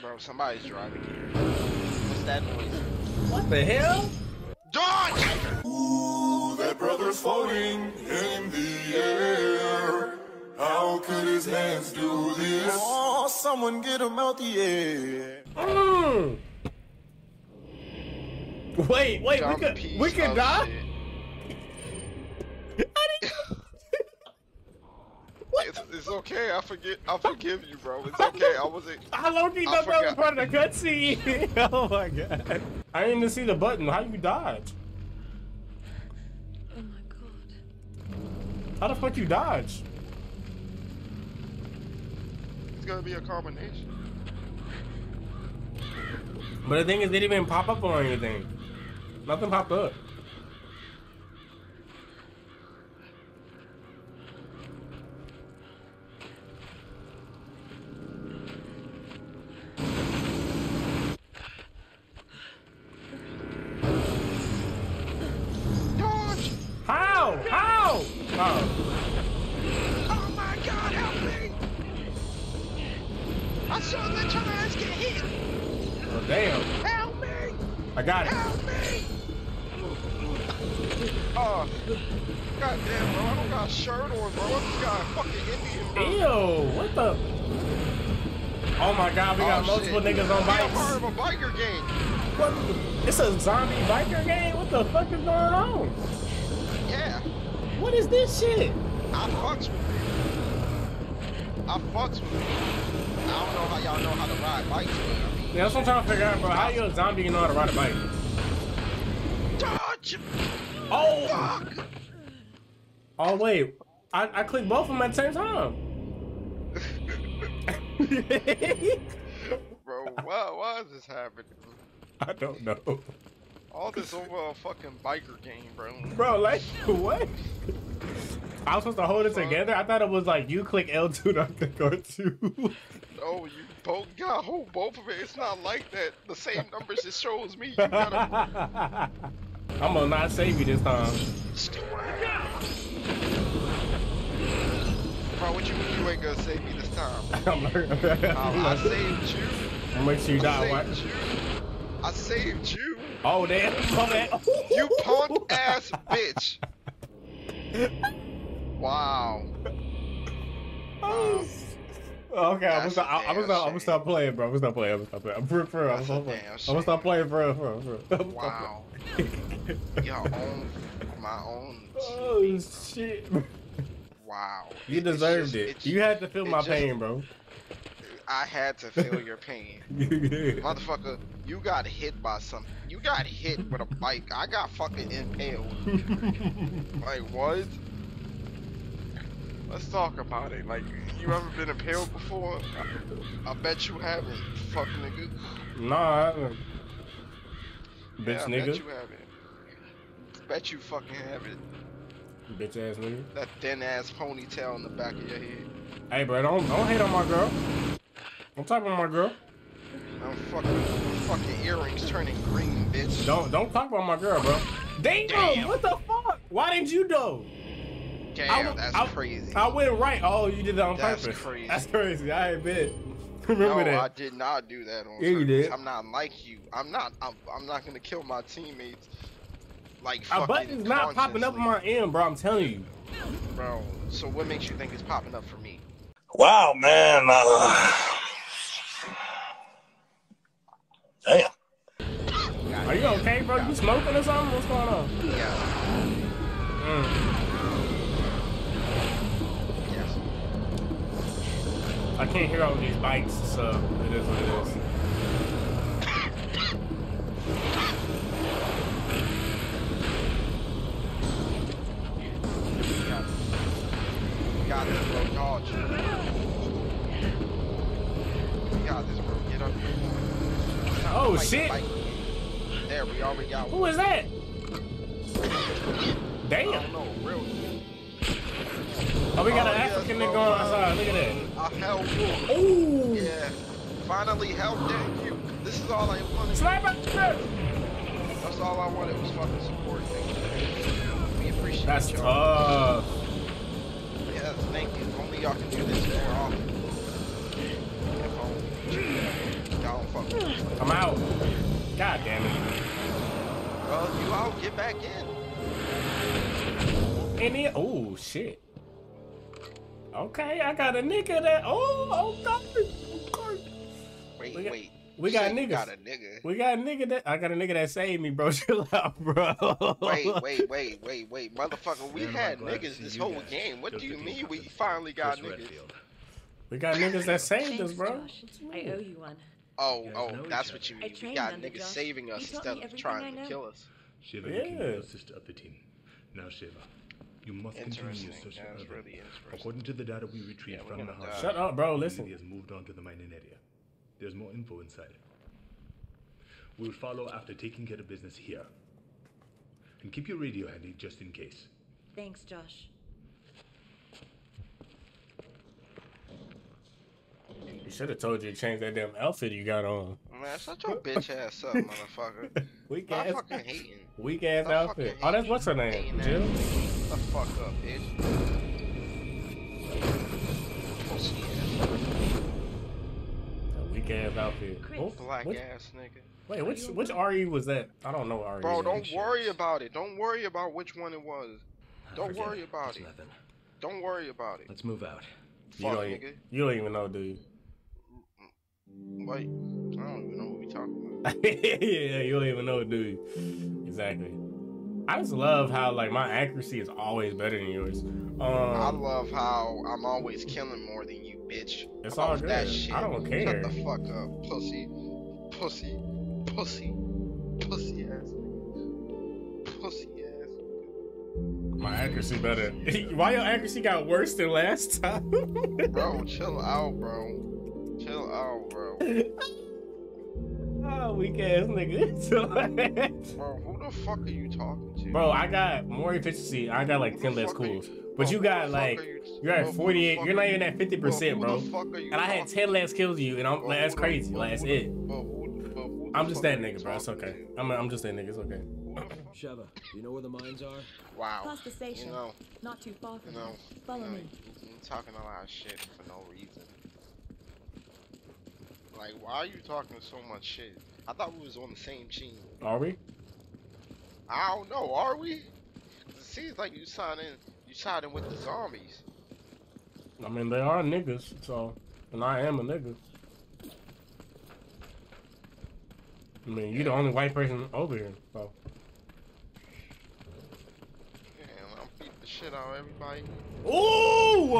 Bro, somebody's driving here. What's that noise? What the hell? Dodge! Ooh, that brother's floating in the air. How could his hands do this? Oh, someone get him out the air. Mm. Wait, wait, Dumb we could we could die? shit. It's, it's okay. I forget. I forgive you, bro. It's okay. I wasn't. How long you I know that was forgot. part of the cutscene? oh my god. I didn't even see the button. How you dodge? Oh my god. How the fuck you dodge? It's gonna be a combination. But the thing is, they didn't even pop up or anything. Nothing popped up. Dodge! How? How? Oh. Oh my God! Help me! I saw the tires get hit. oh damn. Help me! I got it. Help me! Oh, God damn, bro! I don't got a shirt on, bro. I just got a fucking Indian, bro. Ew, what the? Oh my god, we oh, got Oh, multiple shit. niggas on a part of a biker gang. What? It's a zombie biker game? What the fuck is going on? Yeah, What is this shit? I fucks with it. I fucks with it. I don't know how y'all know how to ride bikes, but I mean, Yeah, that's what I'm trying to figure out, bro. How you a zombie you know how to ride a bike? dodge! Oh! Fuck! Oh, wait. I, I clicked both of them at the same time. Bro, why, why is this happening? I don't know. All this over a fucking biker game, bro. Bro, like, what? I was supposed to hold it together? I thought it was like you click L2 to click R2. Oh, you both got hold both of it. It's not like that. The same numbers it shows me. You gotta. I'm gonna not save you this time. Bro, what you mean you ain't gonna save me this time? I'm oh, I, I gonna saved you. I'll make sure you I die. What? you. I saved you. Oh, damn. My bad. You punk ass bitch. Wow. Oh, Okay, I'm gonna stop. I'm gonna stop. I'm gonna stop playing, bro. I'm gonna stop playing. I'm gonna stop playing. I'm for, for real. I'm gonna stop playing. I'm gonna stop playing, for for for real. I'm gonna stop Wow. Your own, my own. Oh shit! Wow. You deserved just- it. You had to feel my just- pain, bro. I had to feel your pain. Motherfucker, you got hit by something. You got hit with a bike. I got fucking impaled. Like, what? Let's talk about it. Like, you ever been impaled before? I, I bet you haven't, fuck nigga. nah, I haven't. yeah, Bitch I nigga. bet you haven't. Bet you fucking haven't. Bitch ass nigga. That thin ass ponytail in the back of your head. Hey, bro, don't don't hate on my girl. Don't talk about my girl. I'm fucking, fucking earrings turning green, bitch. Don't don't talk about my girl, bro. Damn, Damn. what the fuck? Why didn't you know? Damn, I- that's I- crazy. I went right. Oh, you did that on That's purpose. crazy. That's crazy. I admit. Remember no, that. I did not do that on Yeah, you did. I'm not like you. I'm not. I'm, I'm not gonna kill my teammates. Like A button's not popping up on my end, bro. I'm telling you. bro. So what makes you think it's popping up for me? Wow, man. Uh, damn. Are you okay, bro? You smoking or something? What's going on? Yeah. Mm. Yes. I can't hear all these bikes, so it is what it is. got this, bro. Dodge. We got this, bro. Get up. Oh, shit. The there, we already got Who one. is that? Damn. Know, oh, we got oh, an African yes, nigga on outside. Look at that. I helped Oh! Yeah. Finally help. Thank you. This is all I wanted. Sniper! That's all I wanted was fucking support. We appreciate That's tough. Yes, thank you. Only y'all can do this more often. Y'all fuck with. I'm out. God damn it. Well, you out, get back in. Then, oh shit. Okay, I got a nigga that. Oh, oh okay. okay. Oh, wait, wait. We got said you niggas. got a nigga. We got a nigga that I got a nigga that saved me, bro. Chill out, bro. Wait, wait, wait, wait, wait, motherfucker. We Man, had glad to niggas this whole guys. game. What do you mean we finally got Chris niggas? Redfield. We got niggas that saved us, bro. Josh. I owe you one. Oh, You oh, that's what you mean. We got under niggas Josh. saving us instead of trying to kill us. Sheva Yeah. became the sister of the team. Now Sheva, you must continue Interesting. your search That's really. According to the data we retrieved Yeah, from the gonna house. Shut up, bro. Listen. He has moved on to the mining area. There's more info inside. We'll follow after taking care of business here. And keep your radio handy just in case. Thanks, Josh. You should have told you to change that damn outfit you got on. Man, shut your bitch ass up, motherfucker. Weak Stop ass, fucking hating. weak ass Stop outfit. Oh, that's what's her name? Jill. Shut the fuck up, bitch. Oh, Pussy ass. That ass outfit. Chris. Oh, Black which- ass nigga. Wait, which which RE was that? I don't know RE. Bro, is. don't worry about it. Don't worry about which one it was. Don't Forget worry about It's it. nothing. Don't worry about it. Let's move out. You Fuck, don't, nigga. even, you don't even know, do you? Wait, I don't even know what we talking about. yeah, you don't even know, do you? Exactly. I just love how like my accuracy is always better than yours. Um, I love how I'm always killing more than you, bitch. It's all about that shit? I don't care. Shut the fuck up, pussy, pussy, pussy, pussy ass, nigga. pussy ass. my accuracy better. Why your accuracy got worse than last time? Bro, chill out, bro. Chill out, bro. oh, weak ass nigga. Bro, who the fuck are you talking to? Bro, I got more efficiency. I got like Who ten less fuck are you- cools. bro, But you got like you- you're at who 48. You're not even at 50 percent, Bro, bro. who the fuck are you And I had 10 less kills than you, and I'm Bro, that's crazy. bro, Like that's it. bro, who- bro, who the I'm just that nigga, bro. It's okay. I'm I'm just that nigga. It's okay. Who Sheva, you know where the mines are? Wow. Past the station. You know, Not too far you from know, here. Follow you know, me. you- you talking a lot of shit for no reason. Like, why are you talking so much shit? I thought we was on the same team. Are we? I don't know, are we? It seems like you signing, you siding with the zombies. I mean, they are niggas, so and I am a nigga. I mean, you're the only white person over here, so Damn, I'm beating the shit out of everybody. Ooh!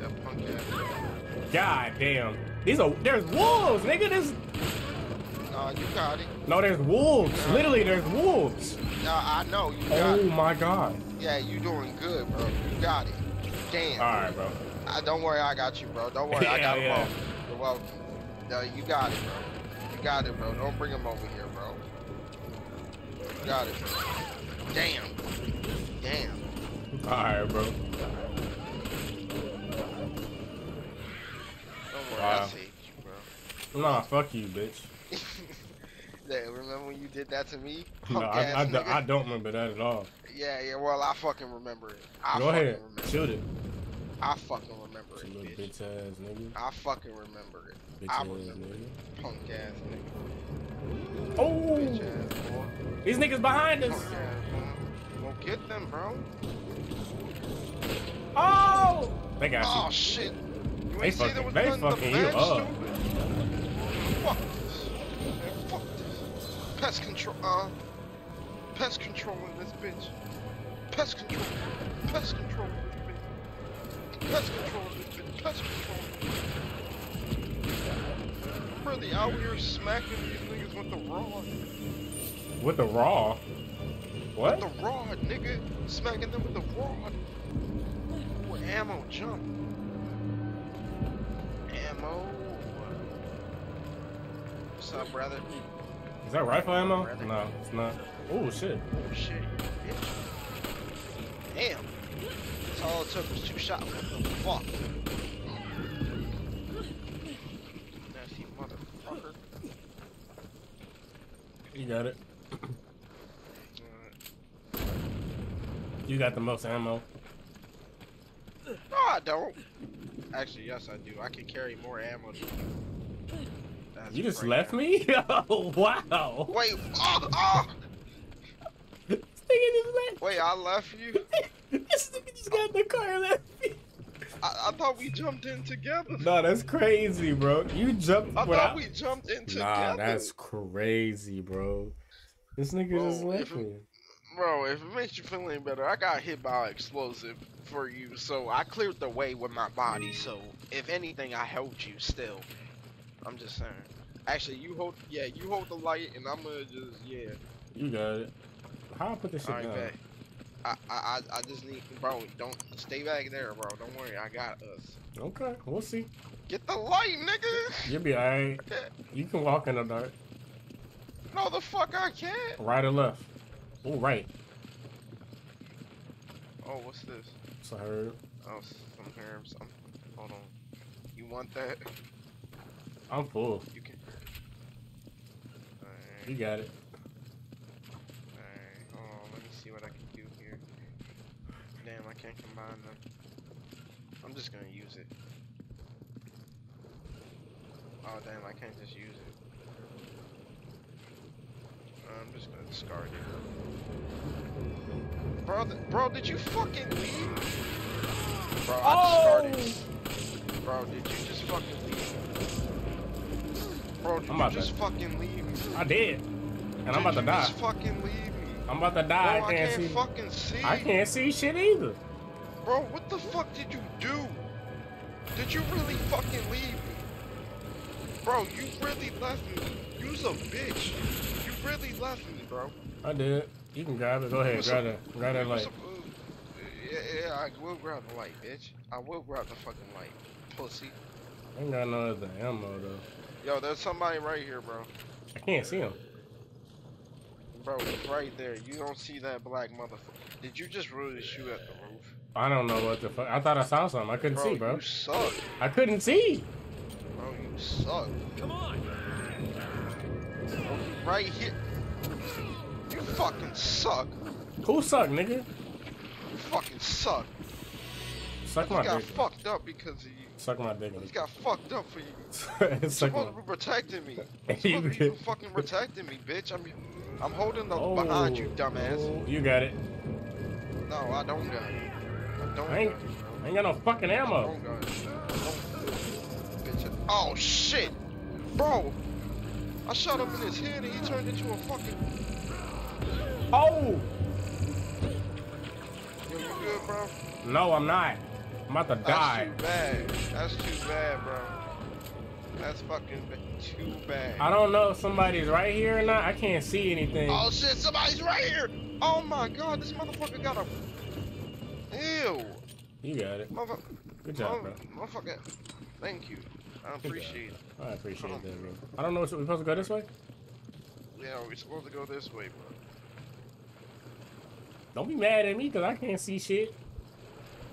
Yeah, punk ass. God damn. These are there's wolves, nigga. There's Nah, you got it. no, there's wolves. Literally, there's wolves. Nah, I know you got Oh it. my god. Yeah, you doing good, bro. You got it. Damn. All right, bro. Uh, don't worry, I got you, bro. Don't worry, I got Yeah, yeah. all. You're welcome. No, you got it, bro. You got it, bro. Don't bring him over here, bro. You got it, bro. Damn. Damn. All right, bro. Don't worry, Wow. saved you, bro. Nah, fuck you, bitch. Yeah, remember when you did that to me? No, Punk I, I, nigga? I don't remember that at all. Yeah, yeah, well, I fucking remember it. I Go ahead, shoot it. it. I fucking remember You it, little bitch. bitch ass nigga. I fucking remember it. Bitch I ass remember nigga. it. Punk ass nigga. Oh, Bitch ass boy. these niggas behind us. Punk ass. Well, get them, bro. Oh, they got Oh you. shit! They ain't see there fucking- they fucking you up. Fuck this. Man, fuck this. Pest control. Uh, pest control in this bitch. Pest control. Pest control in this bitch. Pest control in this bitch. Pest control. Really out here smacking these niggas with the rod. With the raw. What? With The rod, nigga. Smacking them with the rod. Ooh, ammo jump. Up, brother? Is that rifle ammo? No, it's not. Oh shit. Oh shit, bitch. Damn. That's all it took was two shots. What the fuck? Nasty motherfucker. You got it. You got the most ammo. No, I don't. Actually, yes, I do. I can carry more ammo than you. That's You just right left now. me? Oh wow. Wait, oh, oh! This nigga just left. Wait, I left you? this nigga just got in the car and left me. I, I thought we jumped in together. No, that's crazy, bro. You jumped I without. thought we jumped in together. Nah, that's crazy, bro. This nigga just left if- me. Bro, if it makes you feel any better, I got hit by an explosive for you, so I cleared the way with my body. Mm. So if anything, I helped you still. I'm just saying. Actually, you hold, yeah, you hold the light, and I'm gonna just, yeah. You got it. How I put this shit All right, down? I, I, I just need, bro. Don't stay back there, bro. Don't worry, I got us. Okay, we'll see. Get the light, nigga. You'll be alright. You can walk in the dark. No, the fuck I can't. Right or left? Oh, right. Oh, what's this? So I heard. Oh, some herbs. Um, hold on. You want that? I'm full. You. You got it. Alright, hold on, let me see what I can do here. Damn, I can't combine them. I'm just gonna use it. Oh damn, I can't just use it. I'm just gonna discard it. Bro, bro, did you fucking leave? Bro, I discarded. Oh! Bro, did you just fucking? Bro, I'm about just to- fucking leave? I did. And I'm about to die. Just fucking leave me. I'm about to Bro, die. I I can't can't see. fucking see. I can't see shit either. Bro, what the fuck did you do? Did you really fucking leave me? Bro, you really left me. You's a bitch. You really left me, bro. I did. You can grab it. Go ahead. What's Grab that. Grab that light. Uh, yeah, yeah, I will grab the light, bitch. I will grab the fucking light, pussy. I ain't got no other ammo though. Yo, there's somebody right here, bro. I can't see him. Bro, right there. You don't see that black motherfucker. Did you just really shoot at the roof? I don't know what the fuck. I thought I saw something. I couldn't Bro, see, bro. you suck. I couldn't see. Bro, you suck. Come on. Right here. You fucking suck. Who suck, nigga? You fucking suck. Suck my got fucked up because of you. Suck my dick. You got fucked up for you. You're supposed to be protecting me. You're supposed to be fucking protecting me, bitch. I'm, I'm holding the Oh, behind you, dumbass. You got it. No, I don't got it. I don't I ain't, got it, bro. I ain't got no fucking I ammo. don't got it. Bitch. Oh shit, bro. I shot him in his head and he turned into a fucking. Oh! Yo, you good, bro? No, I'm not. I'm about to That's die. too bad. That's too bad, bro. That's fucking too bad. I don't know if somebody's right here or not. I can't see anything. Oh shit, somebody's right here! Oh my god, this motherfucker got a. Ew! You got it. Motherfucker. Good job, oh, bro. Motherfucker. Thank you. I appreciate it. I appreciate oh. that, bro. I don't know. What, we supposed to go this way? Yeah, we're supposed to go this way, bro. Don't be mad at me because I can't see shit.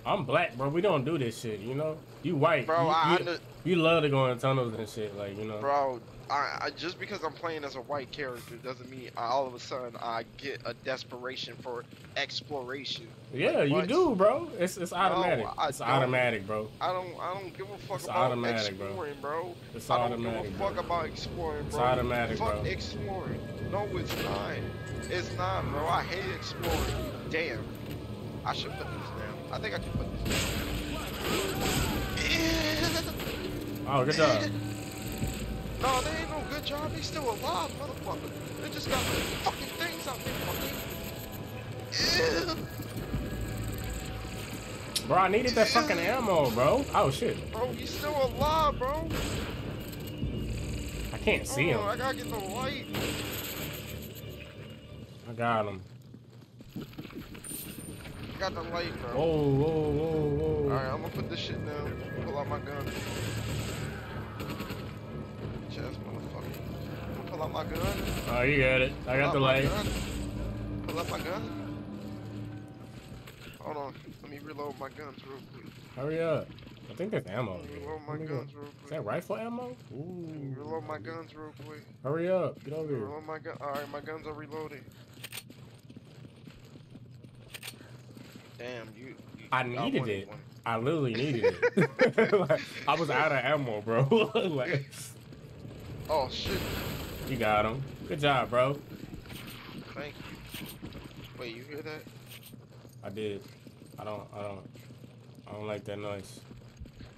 I'm black, bro. We don't do this shit, you know? You white. Bro, you, I- you, you love to go in tunnels and shit, like, you know? Bro, I, I just because I'm playing as a white character doesn't mean I, all of a sudden I get a desperation for exploration. yeah, you do, bro. It's it's automatic. I it's automatic, bro. I don't I don't give a fuck It's about automatic, exploring, bro. It's I don't automatic, give a bro. about exploring, It's bro. automatic, fuck bro. exploring. No, it's not. It's not, bro. I hate exploring. Damn. I should put down. I think I can put this down. Oh, good job. No, they ain't no good job. He's still alive, motherfucker. They just got fucking things out there, fucking. Bro, I needed that fucking ammo, bro. Oh, shit. Bro, he's still alive, bro. I can't see oh, him. I gotta get the light. I got him. I got the light, bro. Whoa, whoa, whoa, whoa. Alright, I'm gonna put this shit down. Pull out my gun. Chest, motherfucker. Pull out my gun. Oh, you got it. I got the light. gun. Pull out my gun. Hold on. Let me reload my guns real quick. Hurry up. I think there's ammo. Reload my go. guns real Is that rifle ammo? Ooh. Reload my guns real quick. Hurry up. Get over here. Reload my gun. Alright, my guns are reloaded. Damn, you. you I needed it. one. I literally needed it. like, I was out of ammo, bro. like, Oh shit. you got him. Good job, bro. Thank you. Wait, you hear that? I did. I don't. I don't. I don't like that noise.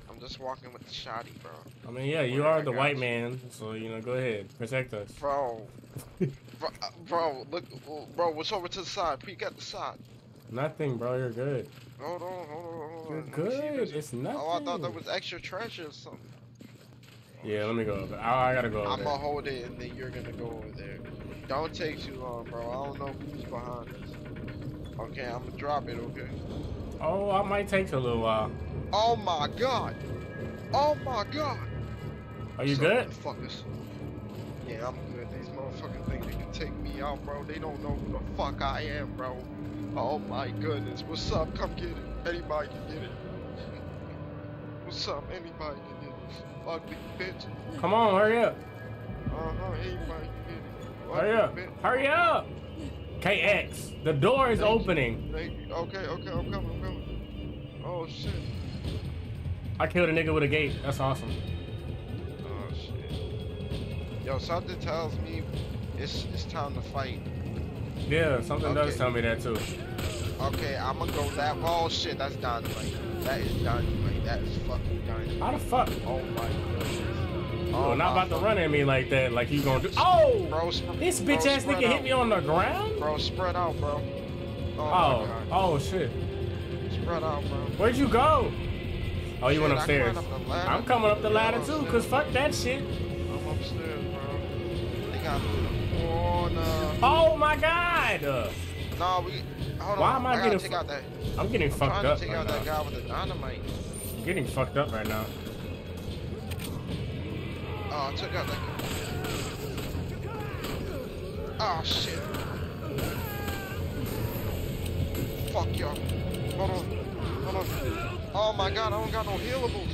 I'm just walking with the shotty, bro. I mean, yeah, you are I the white you. man, so you know, go ahead, protect us. Bro. bro, uh, bro, look, bro, what's over to the side? Peek at the side. Nothing, bro. You're good. Hold on, hold on, hold on. You're on. Let me see if good. It's nothing. Oh, I thought that was extra treasure or something. Yeah, let me go over. I, I gotta go over I'm there. gonna hold it and then you're gonna go over there. Don't take too long, bro. I don't know who's behind us. Okay, I'm gonna drop it, okay? Oh, I might take a little while. Oh my god! Oh my god! Are you Some good? Motherfuckers. Yeah, I'm good. These motherfuckers think they can take me out, bro. They don't know who the fuck I am, bro. Oh my goodness. What's up? Come get it. Anybody can get it. What's up? Anybody can get it. Ugly bitch. Come on, hurry up. Uh-huh. Anybody can get it. Hurry up. bitch. Hurry up. KX, the door is Thank opening. Thank you. Okay, okay, I'm coming, I'm coming. Oh shit. I killed a nigga with a gate. That's awesome. Oh shit. Yo, something tells me it's it's time to fight. Yeah, something does tell me that too. Okay, I'm gonna go that. Oh shit, that's dynamite. That is dynamite. That is fucking dynamite. How the fuck? Oh my goodness. Oh, not about to run at me like that, like you gonna do. Oh! Bro, This bro, bitch ass spread nigga out. hit me on the ground? Bro, spread out, bro. Oh, Oh, oh shit. Spread out, bro. Where'd you go? Oh, you went Shit, I upstairs. up. I'm coming up the ladder I'm too, cause fuck that shit. I'm upstairs, bro. They got Oh my god! Nah, we. Hold Why on. am I gotta getting out that. I'm getting I'm fucked up to take right out that now. guy with the dynamite. I'm getting fucked up right now. Oh, I took out that. Oh shit. Fuck y'all. Hold on. Hold on. Oh my god, I don't got no healables.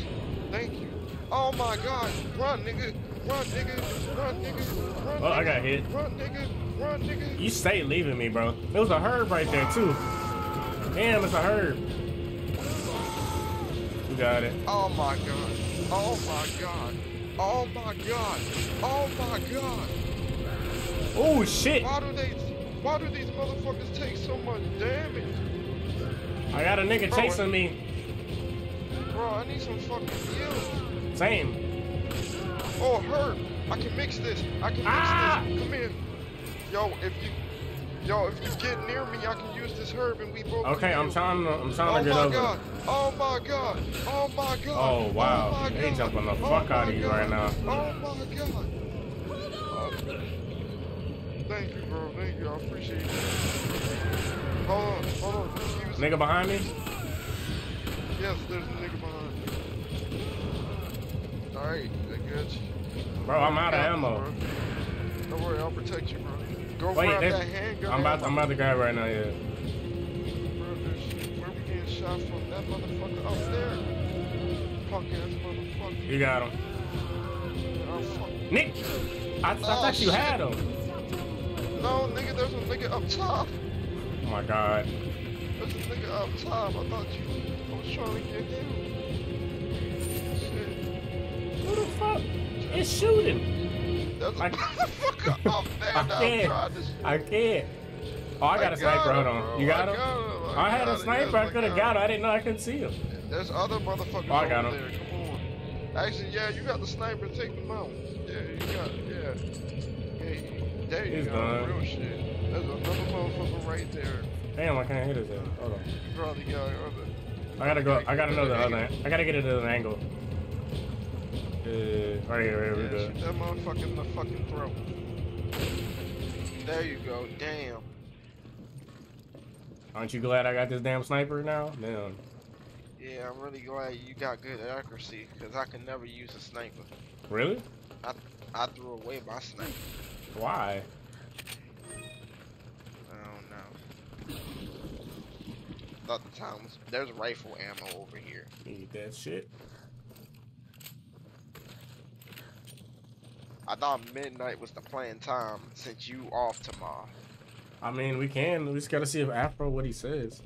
Thank you. Oh my god. Run, nigga. Run, nigga. Run, nigga. Run, Oh, I got hit. Run, nigga. Run, nigga. You stay leaving me, bro. There was a herb right there too. Damn, it's a herb. You got it. Oh my god. Oh my god. Oh my god. Oh my god. Oh shit! Why do they why do these motherfuckers take so much damage? I got a nigga Bro, chasing me. Bro, I need some fucking heals. Same. Oh, herb. I can mix this. I can mix Ah! this. Come here. Yo, if you Yo, if you get near me, I can use this herb and we both Okay, I'm trying to. I'm trying Oh to get my over. god. Oh my god. Oh my god. Oh, oh wow. Oh They jumping the Oh fuck outta my you god. right now. Oh my god. Oh. Thank you, bro. Thank you. I appreciate it. Hold on. Hold on. Excuse. Nigga behind me. Yes, there's a nigga behind me. Alright, I got you. Bro, I'm out of ammo. bro. Don't worry, I'll protect you, bro. Go Wait, grab that handgun. I'm about. I'm about to grab right now. Yeah. Where we getting shot from? That motherfucker up there. Punk ass motherfucker. You got him. Nick. I, I Oh, thought you shit. had him. No, nigga, there's a nigga up top. Oh my god. There's a nigga up top. I thought you. I was trying to get him. Shit. Who the fuck is shooting? There's I- motherfucker up there I can't. I can't. Oh, I got a sniper. Hold on. bro. You got I him? him. I had got a sniper. I could have got him. I didn't know I couldn't see him. There's other motherfuckers Oh, I got over him. there. Come on. Actually, yeah, you got the sniper. Take them out. Yeah, you got. Yeah. Yeah. There you He's go. done. Real shit. There's another motherfucker right there. Damn, I can't hit his head. Hold on. You probably got other. I gotta go. I gotta know the other. I gotta get it at an angle. Uh, right here, right here, Yeah, shoot that motherfucker in the fucking throat. There you go. Damn. Aren't you glad I got this damn sniper now? Damn. Yeah, I'm really glad you got good accuracy, cause I could never use a sniper. Really? I threw away my sniper. Why? I don't know. Thought the time was there's rifle ammo over here. Need that shit. I thought midnight was the planned time since you off tomorrow. I mean, we can. We just gotta see if Afro what he says.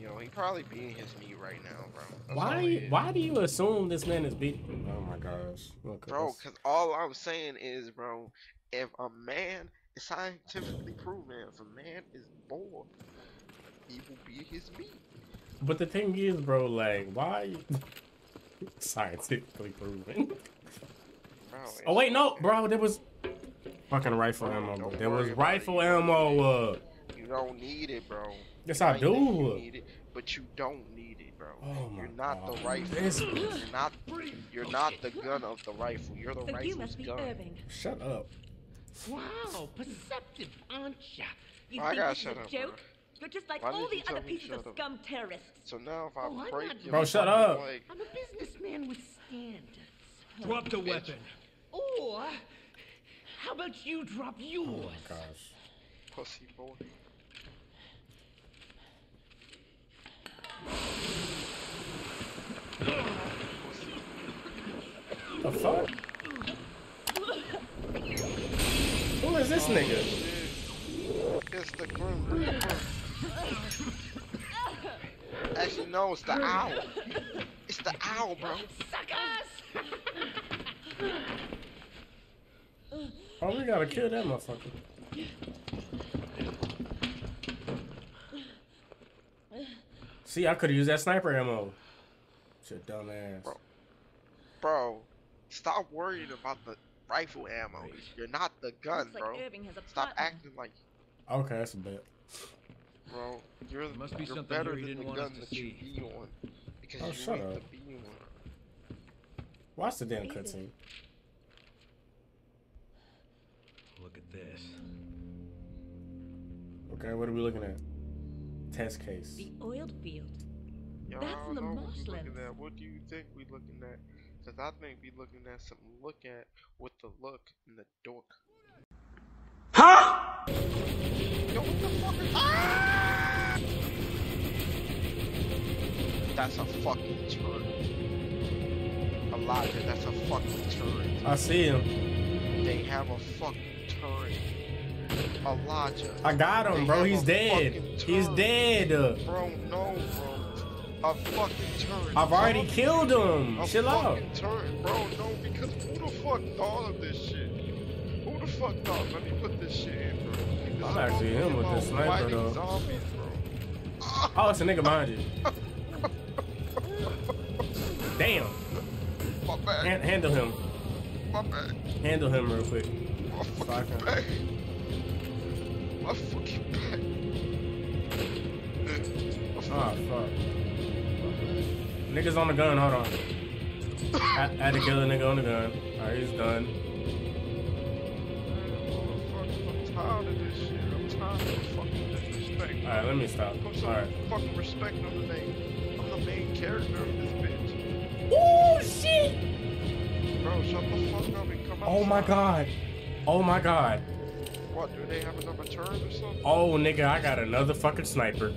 You know, he probably beating his meat right now, bro. That's Why? Why do you assume this man is beating? Oh my gosh, Look Bro, because all I'm saying is, bro, if a man is scientifically proven, if a man is bored, he will be his meat. But the thing is, bro, like, why? Scientifically proven. Bro, oh wait, no, bro, there was fucking rifle Bro, ammo. Bro. There was worry it. rifle ammo. Uh, You don't need it, bro. yes, I might think You do. need it, but you don't need it, bro. Oh my you're not God. the rifle. This- You're not. You're not the gun of the rifle. You're the So rifle's must gun. Irving. Shut up. Wow, perceptive, aren't ya? You I think gotta this is a up, joke? bro. You're just like Why all the other pieces shut of up? scum terrorists. So now if I Oh, I'm break not- Bro, shut up. leg, I'm a businessman with standards. Drop the weapon. Or, how about you drop yours? Oh my gosh. pussy boy. The fuck? Who is this nigga? Oh, it's the Grim Reaper. Actually, no, it's the owl. It's the owl, bro. Suckers! Oh, we gotta kill that motherfucker. See, I could have used that sniper ammo. Shit, dumbass. Bro. Bro, stop worrying about the rifle ammo. You're not the gun, Looks like bro. Irving has a Stop acting like, Okay, that's a bet. bro. You're, must be you're something better he than didn't the want us gun to that you see. be on. Because Oh, you shut up. the B one. Watch the damn cutscene. Look at this. Okay, what are we looking at? Test case. The oiled field. Y'all That's in the know what we looking marshlands. at. What do you think we looking at? Because I think we looking at something to look at with the look and the dork. Huh? Yo, what the fuck is ah! That's a fucking turret. Elijah, that's a fucking turret. I see him. They have a fucking turret. Elijah. I got him, bro. He's dead. He's dead. Bro, no, bro. A fucking turret. I've already Fuck. killed him. A Chill out. turret, bro. No, because who the fuck thought of this shit? Who the fuck thought? Let me put this shit in, bro. This I'm actually him with this sniper, though. Zombies, bro. Oh, it's a nigga behind you. Damn. My back. Han- handle him. Handle him real quick. My fucking Fuck. back. My fucking back. My Oh, fuck. Niggas on the gun, hold on. I, I had to kill a nigga on the gun. Alright, he's done. I'm tired of this shit. I'm tired of the fucking disrespect. Alright, let me stop. Put some Alright. fucking respect on the name. I'm the main character of this bitch. Oh, shit! Bro, shut the fuck up and come out. Oh my god. Oh my god. What, do they have another turret or something? Oh, nigga, I got another fucking sniper.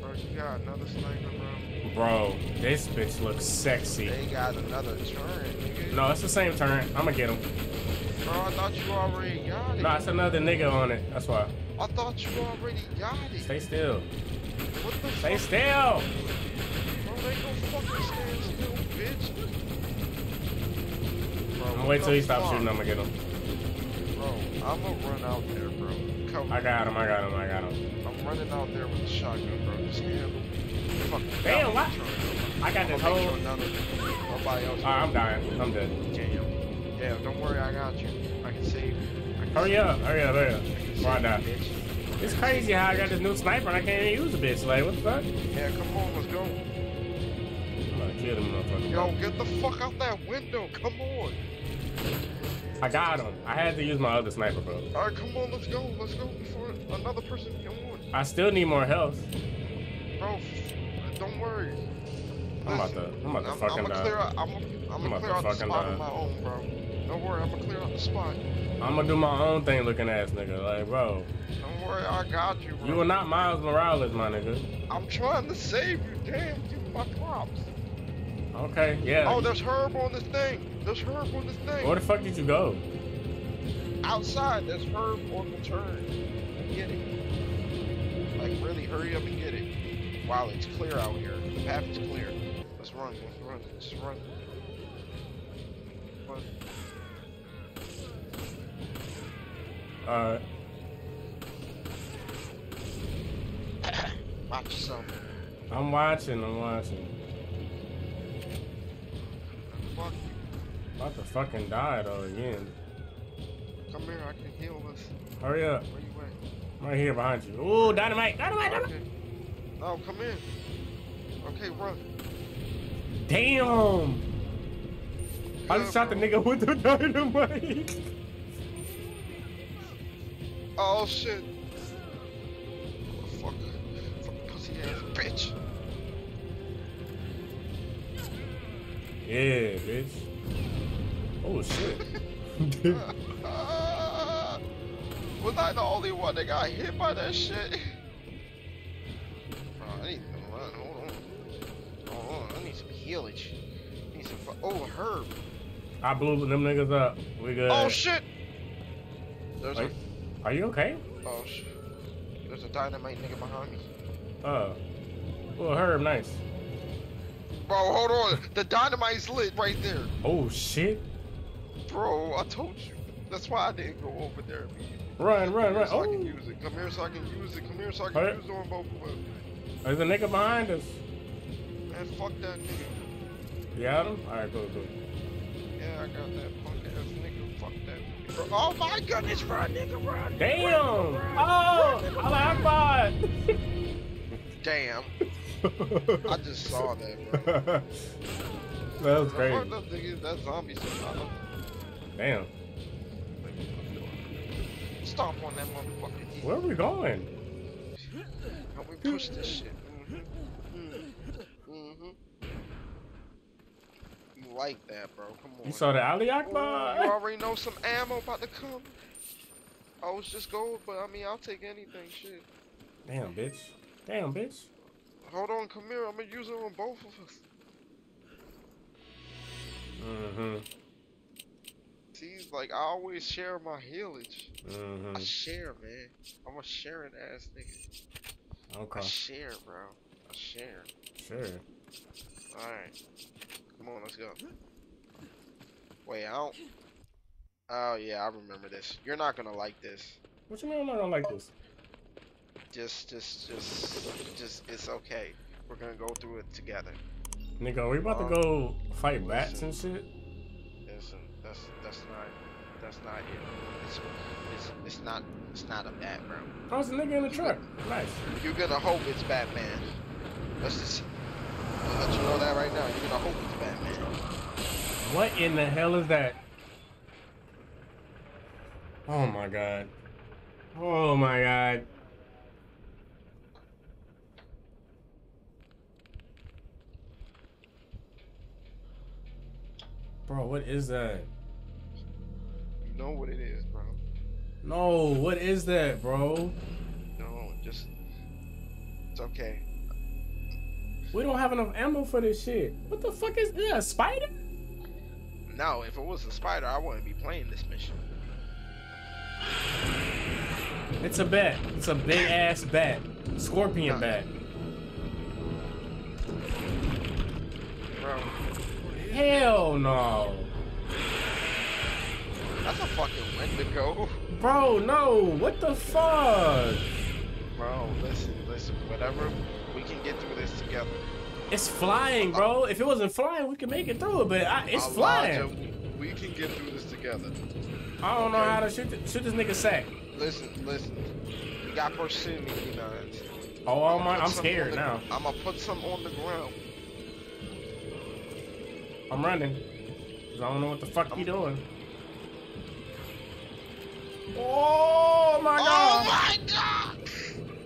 Bro, you got another sniper, bro. Bro, this bitch looks sexy. They got another turret, nigga. No, it's the same turn. I'ma get him. Bro, I thought you already got it. Nah, it's another nigga on it. That's why. I thought you already got it. Stay still. What the Stay fuck? still. Bro, they gon' fucking stand still, bitch. Bro, I'm gonna wait till he stops shooting. I'm gonna get him. Bro, I'm gonna run out there, bro. Come. I got him. I got him. I got him. I'm running out there with a shotgun, bro. Just handle me. Fucking Damn, what? I got this whole. sure none of nobody else. Alright, I'm dying. I'm dead. Damn. Damn, don't worry, I got you. I can save you. Can Hurry save up. you. Hurry up. Hurry up. Before I die. bitch. It's crazy how I got this new sniper and I can't even use a bitch. Like, what the fuck? Yeah, come on, let's go. I'm gonna kill them motherfuckers. Yo, get the fuck out that window. Come on. I got him. I had to use my other sniper, bro. All right, come on, let's go. Let's go before another person come on. I still need more health. Bro, don't worry. I'm about to, I'm about to I'm, fucking I'm gonna die. clear out. I'm, gonna- I'm I'm gonna clear out the spot die. on my own, bro. Don't worry, I'm gonna clear out the spot. I'm gonna do my own thing looking ass nigga. Like, bro, Don't worry, I got you, bro. you are not Miles Morales, my nigga. I'm trying to save you. Damn, me my props. Okay, yeah. Oh, there's Herb on this thing. There's Herb on this thing. Where the fuck did you go? Outside, there's Herb on the turn. Get it. Like, really, hurry up and get it. Wow, it's clear out here. The path is clear. Let's run, let's run, let's run. Run. Alright. Watch yourself. I'm watching, I'm watching. About to fucking die though again. Come here, I can heal us. Hurry up. Where you at? I'm right here behind you. Ooh, dynamite, dynamite, dynamite. Okay. Oh, come in. Okay, run. Damn! I just shot the nigga with the dynamite. Oh shit. Fuck. Fuck pussy ass bitch. yeah, bitch. Oh shit. Was I the only one that got hit by that shit? Bro, I need to run. Hold on. Hold on. I need some healage. I need some. Oh, herb. I blew them niggas up. We good. Oh shit. There's Wait, a. are you okay? Oh shit. There's a dynamite nigga behind me. Uh. Oh, Herb, nice. Bro, hold on. The dynamite's lit right there. Oh shit. Bro, I told you. That's why I didn't go over there immediately. Run, run, run. so I Oh, can use it. Come here so I can use it. Come here so I can Hurry. use it on both of us. there's a nigga behind us. Man, fuck that nigga. You got him? Alright, cool, cool. Yeah, I got that punk ass nigga. Fuck that. Bro, oh my goodness, run, nigga, run. Damn! Oh! Allah Akbar! Damn. I just saw that, bro. that was crazy. that nigga, zombie somehow. Damn. Stomp on that motherfucker. Where are we going? Help me push this shit. Mm-hmm. Mm-hmm. You like that, bro. Come on. You saw the Ali Ooh, you already know some ammo about to come. I was just gold, but I mean, I'll take anything, shit. Damn, bitch. Damn, bitch. Hold on, come here. I'm gonna use it on both of us. Mm-hmm. See, like, I always share my healage. I Mm-hmm. share, man. I'm a sharing ass nigga. Okay. I share, bro. I share. Sure. Alright. Come on, let's go. Wait, I don't. Oh, yeah, I remember this. You're not gonna like this. What you mean I'm not gonna like this? Just, just, just, just, it's okay. We're gonna go through it together. Nigga, are we about to Um, go fight bats and shit? That's not it. It's, it's, it's not, it's not a bat, bro. Oh, it's a nigga in the truck. Nice. You're gonna hope it's Batman. Let's just, let you know that right now. You're gonna hope it's Batman. What in the hell is that? Oh my god. Oh my god. Bro, what is that? Know what it is, bro. No, what is that, bro? No, just, it's okay. We don't have enough ammo for this shit. What the fuck is that? A spider? No, if it was a spider, I wouldn't be playing this mission. It's a bat. It's a big ass bat. Scorpion bat. Bro, Hell no. That's a fucking Wendigo. Bro, no. What the fuck? Bro, listen, listen, whatever. We can get through this together. It's flying, bro. Uh, if it wasn't flying, we could make it through it, but I, it's flying. We can get through this together. I don't know how to shoot, th- shoot this nigga sack. Listen, listen. We got proximity knives. Oh, I'm, I'ma I'm scared the- now. I'm gonna put some on the ground. I'm running. 'Cause I don't know what the fuck you doing. Oh my god! Oh god!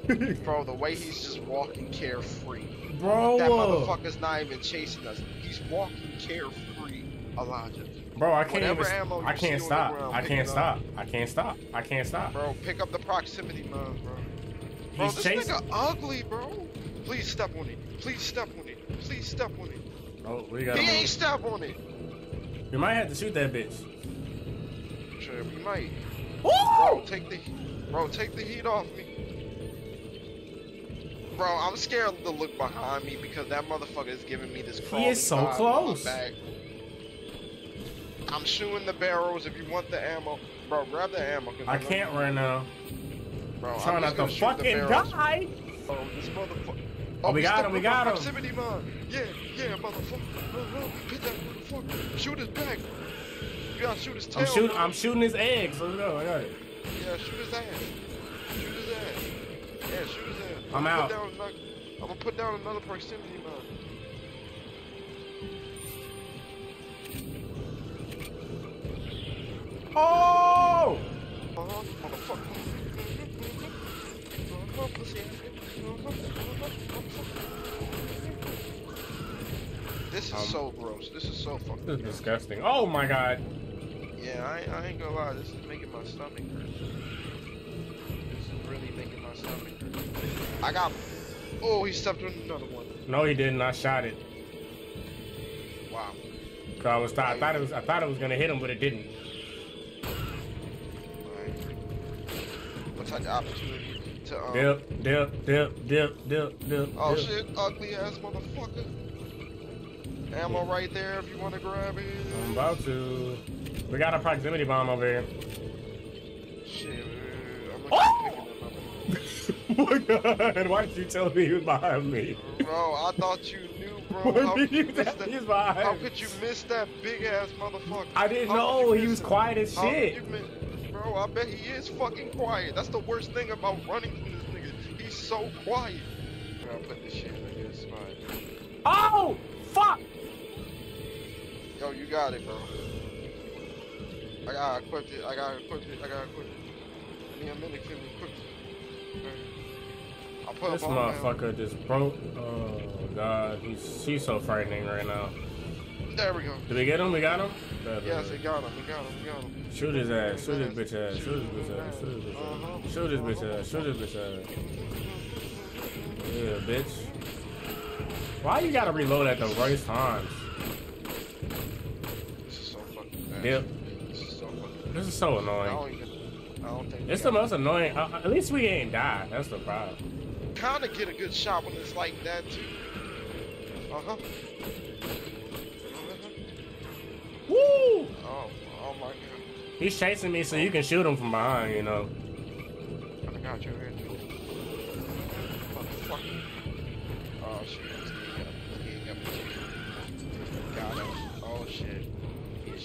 my god! Bro, the way he's just walking carefree. bro, That motherfucker's not even chasing us. He's walking carefree, Elijah. Bro, I can't even. ammo I can't see on the stop. ground, I can't up. stop. I can't stop. I can't stop. Bro, pick up the proximity mines, bro. Bro, He's this chasing. nigga ugly, bro. Please step on it. Please step on it. Please step on it. Oh, we got He him. ain't step on it. We might have to shoot that bitch. Sure, we might. Bro, take the bro, take the heat off me. Bro, I'm scared to look behind me because that motherfucker is giving me this He is so vibe on my close. I'm shooting the barrels if you want the ammo. Bro, grab the ammo. I can't right now. Bro, I'm Trying just not to fucking die. Bro, this motherfucker. Oh, we got him, we got him. Proximity mine. Yeah, yeah, motherfucker. Oh, oh, hit that motherfucker. Shoot his back. Gotta shoot his tail. I'm shooting. I'm shooting his eggs. Let's go. I got it. Yeah, shoot his ass. Shoot his ass. Yeah, shoot his ass. I'm gonna out. Down another, I'm gonna put down another proximity mine. Oh! Motherfucker. Pussy ass nigga. This is Um, so gross. This is so fucking This is disgusting. Oh my god. Yeah, I, I ain't gonna lie. This is making my stomach hurt. This is really making my stomach hurt. I got. Oh, he stepped on another one. No, he didn't. I shot it. Wow. 'Cause I was. I thought it was. I thought it was gonna hit him, but it didn't. Alright. What's that opportunity to um? Dip, dip, dip, dip, dip, dip. Oh dip. shit, ugly ass motherfucker. Ammo right there if you want to grab it. I'm about to. We got a proximity bomb over here. Shit, I'm Oh! keep picking them up. oh my god! Why did you tell me he was behind me? Bro, I thought you knew, bro. What How did could you tell that? me he was behind How could you miss that big ass motherfucker? I didn't How know. He was him? quiet as How shit. Bro, I bet he is fucking quiet. That's the worst thing about running from this nigga. He's so quiet. I gotta put this shit in spot. Oh! Fuck! Yo, you got it, bro. I gotta equip it. I gotta equip it. I gotta equip it. Give me a minute we equip it. Put This motherfucker just broke. Oh god, he's she's so frightening right now. There we go. Did we get him? We got him. Yes, we got him. We got him. We got him. Shoot his ass. Shoot his bitch ass. Shoot his bitch ass. Shoot his bitch ass. Uh-huh. Shoot his bitch ass. Shoot his bitch ass. Yeah, bitch. Why you gotta reload at the worst times? This is so fucking bad. Yep. This is so fucking This is so I annoying. don't even. I don't think. It's the most annoying. Uh, at least we ain't died. That's the problem. Kind of get a good shot when it's like that too. Uh huh. Woo! Oh, oh my god. He's chasing me, so you can shoot him from behind. You know. I got you here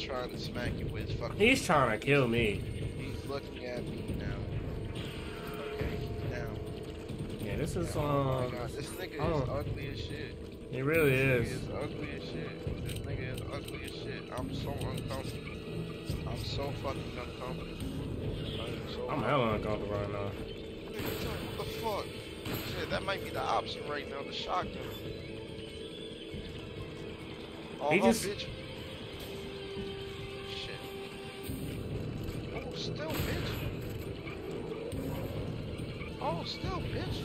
trying to smack you with his fucking. He's trying to kill me. He's looking at me now. Okay, he's down. Yeah, this is Oh um. god, this nigga oh. is ugly as shit. He really This is. nigga is ugly as shit. This nigga is ugly as shit. I'm so uncomfortable. I'm so fucking uncomfortable. I'm so I'm hella uncomfortable right now. Nigga, What the fuck? Shit, that might be the option right now, the shotgun. Oh, He just- bitch. Oh, still, bitch. Oh, still, bitch.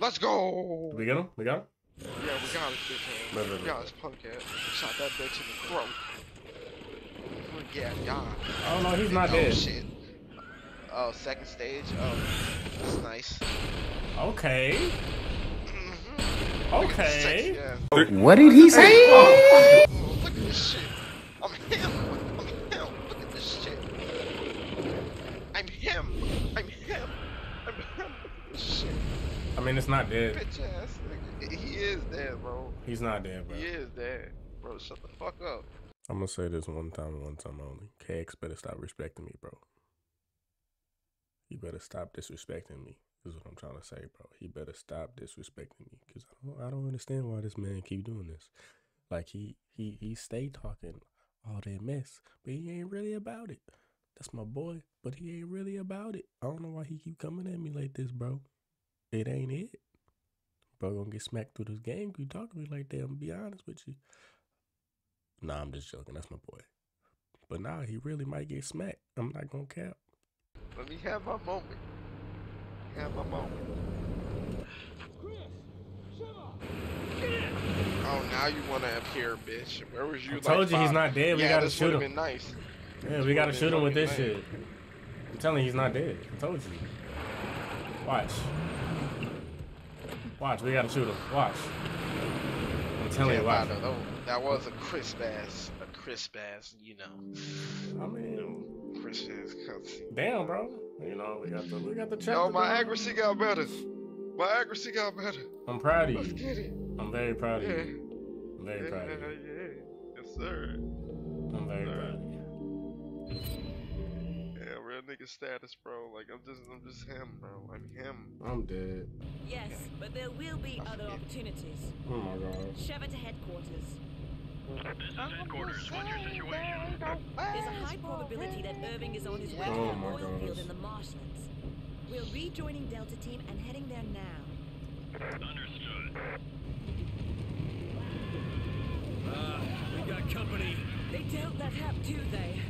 Let's go. Did we get him? We got him. Yeah, we got his bitch Right, ass. right, We got his punk ass. Shot that bitch in the throat. Yeah, yeah. Oh no, he's not oh, dead. shit. Oh, second stage. Oh, that's nice. Okay. Mhm. Okay. Sexy ass. What did he say? Oh, look at this shit. I'm him. I'm him. Look at this shit. I'm him. I'm him. I'm him. This shit. I mean, it's not dead. Bitch ass. He is dead, bro. He's not dead, bro. He is dead. Bro, shut the fuck up. I'm gonna say this one time and one time only. KX better stop respecting me, bro. You better stop disrespecting me. Is what I'm trying to say, bro. He better stop disrespecting me because I don't, I don't understand why this man keep doing this. Like he he he stay talking all that mess, but he ain't really about it. That's my boy, but he ain't really about it. I don't know why he keep coming at me like this, bro. It ain't it. Bro, gonna get smacked through this game. You talk to me like that. I'm gonna be honest with you. Nah, I'm just joking. That's my boy. But nah, he really might get smacked. I'm not gonna cap. Let me have my moment. Have my moment. Chris, shut up. Oh, now you want to appear, bitch. Where was you? I like told you he's not dead. We yeah, gotta this shoot him. been nice. Yeah, we gotta shoot him with this shit. I'm telling you, he's not dead. I told you. Watch. Watch, we gotta shoot him. Watch. I'm telling Yeah, you, watch. though, that was a crisp ass, a crisp ass, you know, I mean, crisp ass cutscene. damn, bro. You know, we got the we got the check. Yo, my accuracy got better. My accuracy got better. I'm proud of you. Let's get it. I'm very proud of Yeah. you. I'm very Yeah, proud of you. yeah. Yes, sir. I'm very proud of you. Yeah, real nigga status, bro. Like I'm just, I'm just him, bro. I'm him. I'm dead. Yes, but there will be other opportunities. Oh my god. Shove it to headquarters. This is headquarters. What's your situation? There's a high probability that Irving is on his way Oh to the my oil field gosh. in the marshlands. We're rejoining Delta Team and heading there now. Understood. Uh, we got company. They don't let up, do they?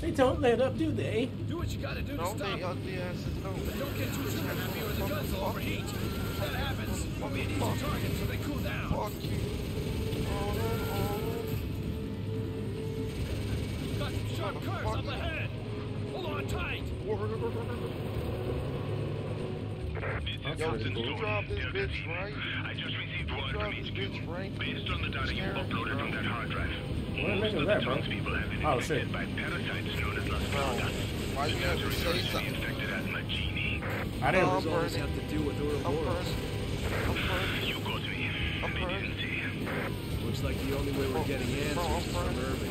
They don't let up, do they? Do what you gotta do to No, stop they them. ugly asses no. But don't get too super happy or the guns will overheat. If that happens, we'll be an easy target so they cool down. Fuck you. Oh, Got some sharp curves up ahead. Hold on tight. Yo, did you drop this bitch right? I just received word from this HQ. bitch right? Based on the data you uploaded from that hard drive, What most nigga of is the that, bro? townspeople have been Oh, shit. by parasites known as Las Bro, Plagas. why you have to say something? infected as Majini. I didn't. I'm Those always burning. have to do with I'm Ouroboros. burning. I'm burning. You got me. I'm burning. Looks like the only way we're getting Bro, answers is from burning. Irving.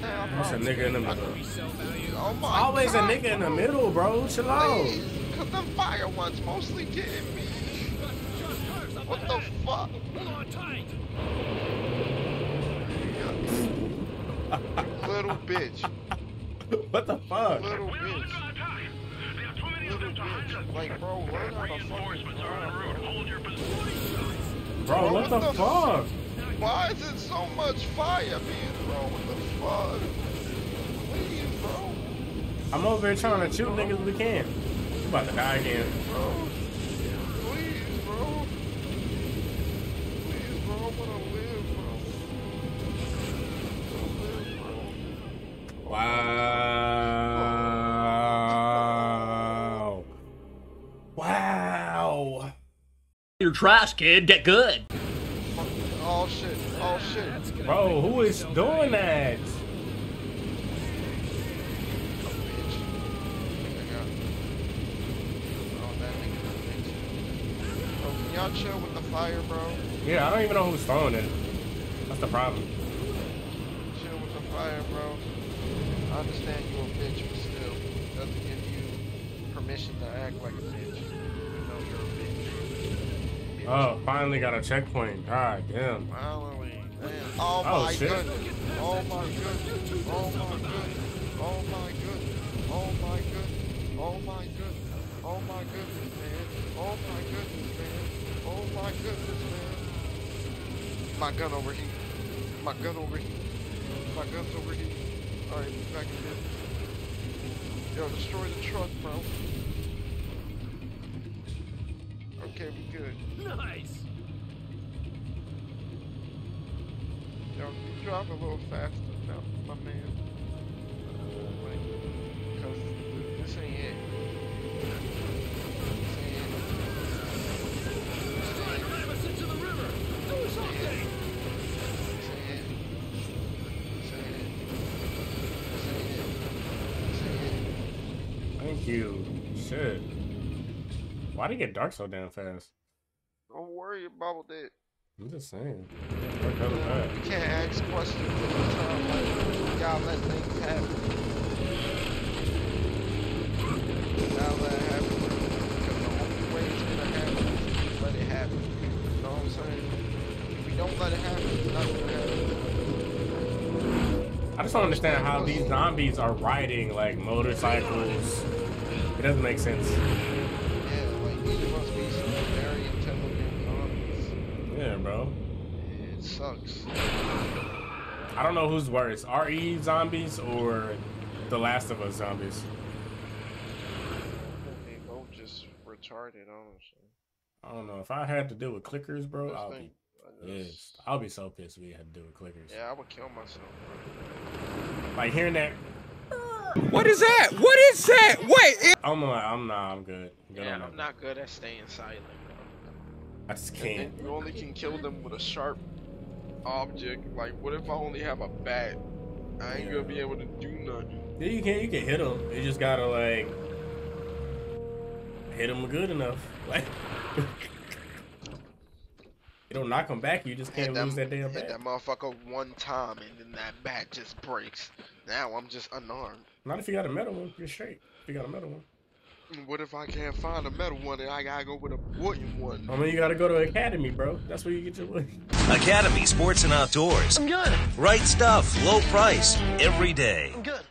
Hey, That's a nigga in the middle. Resale. Oh my Always a God, nigga in the middle, bro. Chill out. Please, cause them fire ones mostly getting me. Got some sharp curves up What the fuck? Hold on tight. Little bitch. What the fuck? Little We're bitch. attack. There are too many of Little them to handle. bitch. Like, bro, learn how to fucking Reinforcements are en route. Hold your position. Bro, what the fuck? Why is it so much fire being thrown? What the fuck? Please, bro. I'm over here trying to shoot niggas we can. You about to die again. Bro. Please, bro. Please, bro. I wanna live, bro. I wanna live, bro. Wow. Wow. You're trash, kid. Get good. Oh shit. Oh shit. Bro, who is doing that? Bitch. Oh, that nigga, that bitch. Y'all chill with the fire, bro? Yeah, I don't even know who's throwing it. That's the problem. Chill with the fire, bro. Understand you a bitch, but still, doesn't give you permission to act like a bitch. You know you're a bitch. Oh, finally got a checkpoint. God damn. Finally, damn. Oh, Oh, my shit. goodness. Oh my goodness. Oh my goodness. Oh my goodness. Oh my goodness. Oh my goodness. Oh my goodness, man. Oh my goodness, man. Oh my goodness, man. My gun over here. My gun over here. My gun's over here. Alright, back in business. Yo, destroy the truck, bro. Okay, we good. Nice. Yo, drive a little faster now, my man? Uh, you. Shit. Why'd it get dark so damn fast? Don't worry about it. I'm just saying. Fast. You can't ask questions every time. Like, gotta let things happen. Gotta let it happen. Because the only way it's gonna happen is if let it happen. You know what I'm saying? If we don't let it happen, it's not gonna happen. I just don't understand how these zombies are riding like motorcycles. It doesn't make sense. Yeah, like these must be some very intelligent zombies. Yeah, bro. It sucks. I don't know who's worse, RE zombies or The Last of Us zombies. They both just retarded, honestly. I don't know. If I had to deal with clickers, bro, Just I'll think- be I yes. I'll be so pissed if we had to deal with clickers. Yeah, I would kill myself. Bro. Like hearing that, What is that? What is that? Wait. I'm like, I'm not. I'm good. Good Yeah, I'm not good at staying silent. I just can't. you only can kill them with a sharp object. Like, what if I only have a bat? I ain't gonna be able to do nothing. Yeah, you can. You can hit them. You just gotta like hit them good enough. Like you don't knock him back. You just can't Hit lose that damn hit bat. that motherfucker one time, and then that bat just breaks. Now I'm just unarmed. Not if you got a metal one. You're straight. If you got a metal one. What if I can't find a metal one and I gotta go with a wooden one? I mean, you gotta go to academy, bro. That's where you get your money. Academy Sports and Outdoors. I'm good. Right stuff, low price, every day. I'm good.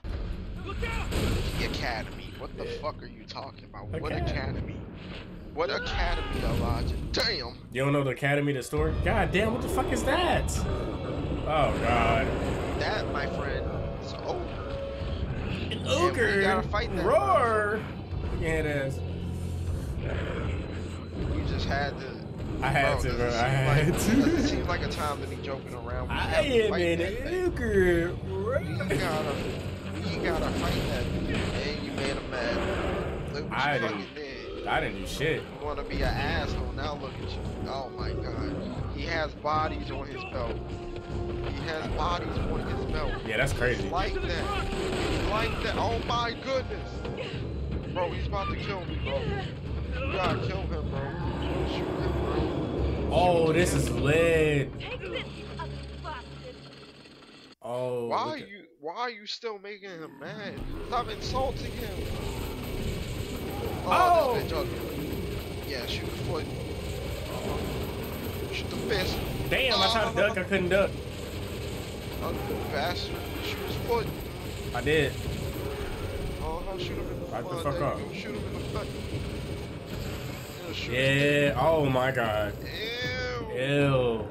The academy. What the fuck are you talking about? What Academy. Academy? What academy, Elijah? Damn. You don't know the academy, the store? God damn, what the fuck is that? Oh god. That, my friend, is. An And we ogre. You gotta fight that Roar. Yeah, it is. You just had to. I had to, does bro. I had like, to. It seems like a time to be joking around. We I to am an ogre. We gotta, we gotta fight that. And you made him mad. Look I you didn't-. I didn't do shit. You wanna be an asshole? Now look at you. Oh my god. He has bodies on his belt. He has bodies on his belt. Yeah, that's crazy. He's like that. He's like that. Oh my goodness. Bro, he's about to kill me, bro. You gotta kill him, bro. Shoot him, bro. Oh, this is lit. Take this, you ugly bastard. Oh. Why are you why are you still making him mad? Stop insulting him. Oh! this bitch ugly. Yeah, shoot the foot. Shoot the fist. Damn, I tried to duck. I couldn't duck. Oh, ugly bastard. Shoot his foot. I did. Oh, I'll shoot him in the Right the foot. fuck There up. Shoot him in the foot. Yeah, Yeah. Oh my god. Ew. Ew.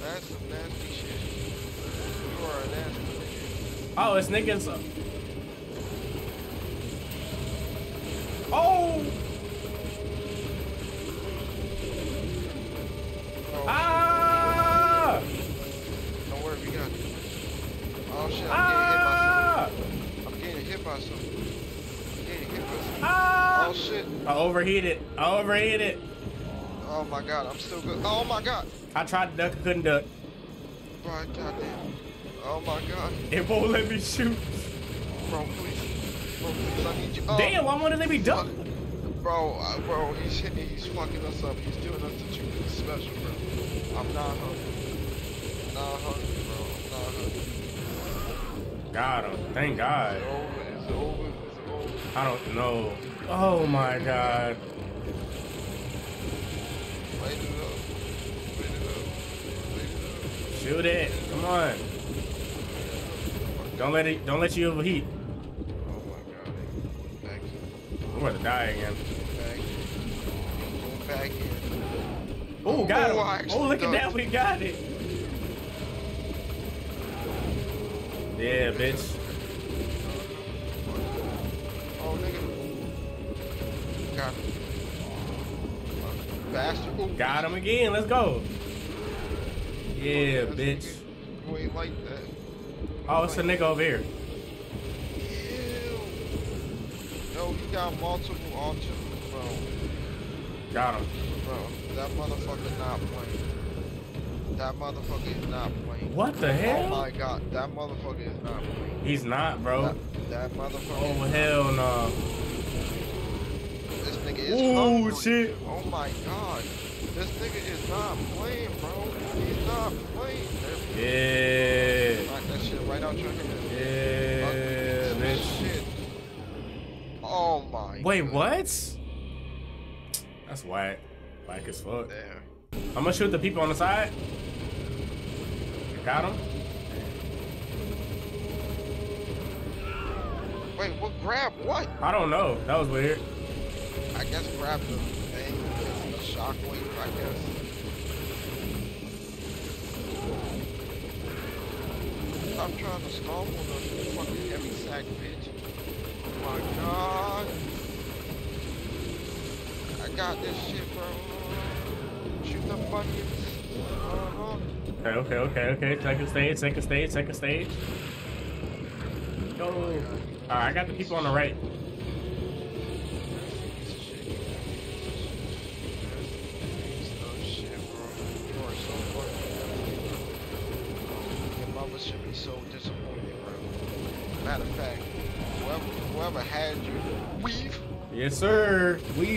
That's some nasty shit. You are a nasty nigga. Oh, it's niggas. Oh. Oh, Ah. Don't worry, we got it. Oh shit, I'm Ah. getting hit by something. I'm getting hit by something. I'm getting hit by something. Ah. Oh shit. I overheated. I overheated. Oh my god, I'm still good. Oh my god. I tried to duck. Couldn't duck. Right, goddamn. Oh my god. It won't let me shoot. Bro, please. Oh, Damn, why won't they be duck? Bro, uh, bro, he's hitting, he's fucking us up. He's doing us to special, bro. I'm not hungry. I'm not hungry, bro. I'm not hungry. Got him. Thank God. It's over. It's over. It's over. I don't know. Oh my God. Light it up. Light it up. Light it up. Shoot it. Come on. Don't let it. Don't let you overheat. Oh my god. Back We're about to die again. Back in. Back in. Oh, got Oh, him. Oh, look at that. We got it. Yeah, bitch. Oh, nigga. Got him. Bastard. Ooh. Got him again. Let's go. Yeah, bitch. You ain't like that. Oh, it's a nigga over here. He got multiple autism, bro. Got him. Bro, that motherfucker not playing. That motherfucker is not playing. What the oh hell? Oh my god, that motherfucker is not playing. He's not, bro. That, that motherfucker. Oh hell no. not- This nigga is Ooh, hungry. shit. Oh my god. This nigga is not playing, bro. He's not playing. Yeah. Knock that shit right out your hand. Yeah, Fuck bitch. Shit. Oh my. Wait, god. what? That's whack. Whack as fuck. There. I'm gonna shoot the people on the side. Got him. Wait, what grab? What? I don't know. That was weird. I guess grab the thing, the shockwave, I guess. stop trying to us, you fucking heavy sack bitch. Oh my god. I got this shit, bro. Shoot the buckets. Uh-huh. Okay, okay, okay, okay. Second stage, second stage, second stage. Go. Alright, I got the people on the right.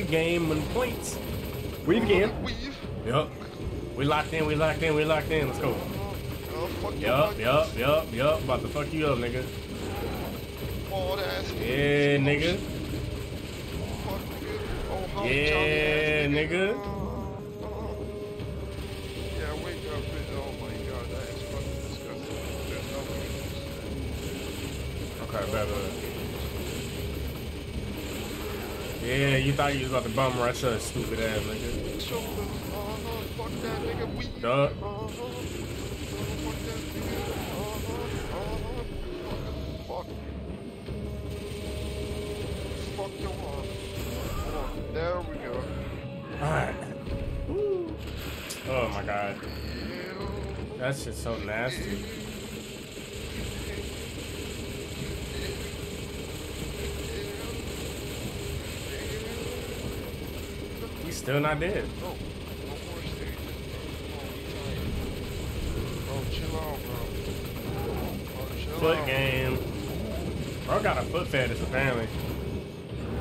Game and points. Weave game. weave. Yup. We locked in, we locked in, we locked in. Let's go. Oh, fuck your Yup, yup, yup, yup. About to fuck you up, nigga. bald ass. Yeah, nigga. Fuck, nigga. Oh, hump, Yeah, chubby ass nigga. Uh, uh. Yeah, wake up. Oh my god, that is fucking disgusting. There's no way to do that. Okay, better. Yeah, you thought you was about to bum rush us, stupid ass nigga. Duh. There we go. Alright. Oh my god. That shit's so nasty. He's still not dead. No, no more. Bro, chill out, bro. Bro, chill Foot out. game. Bro got a foot fetish apparently.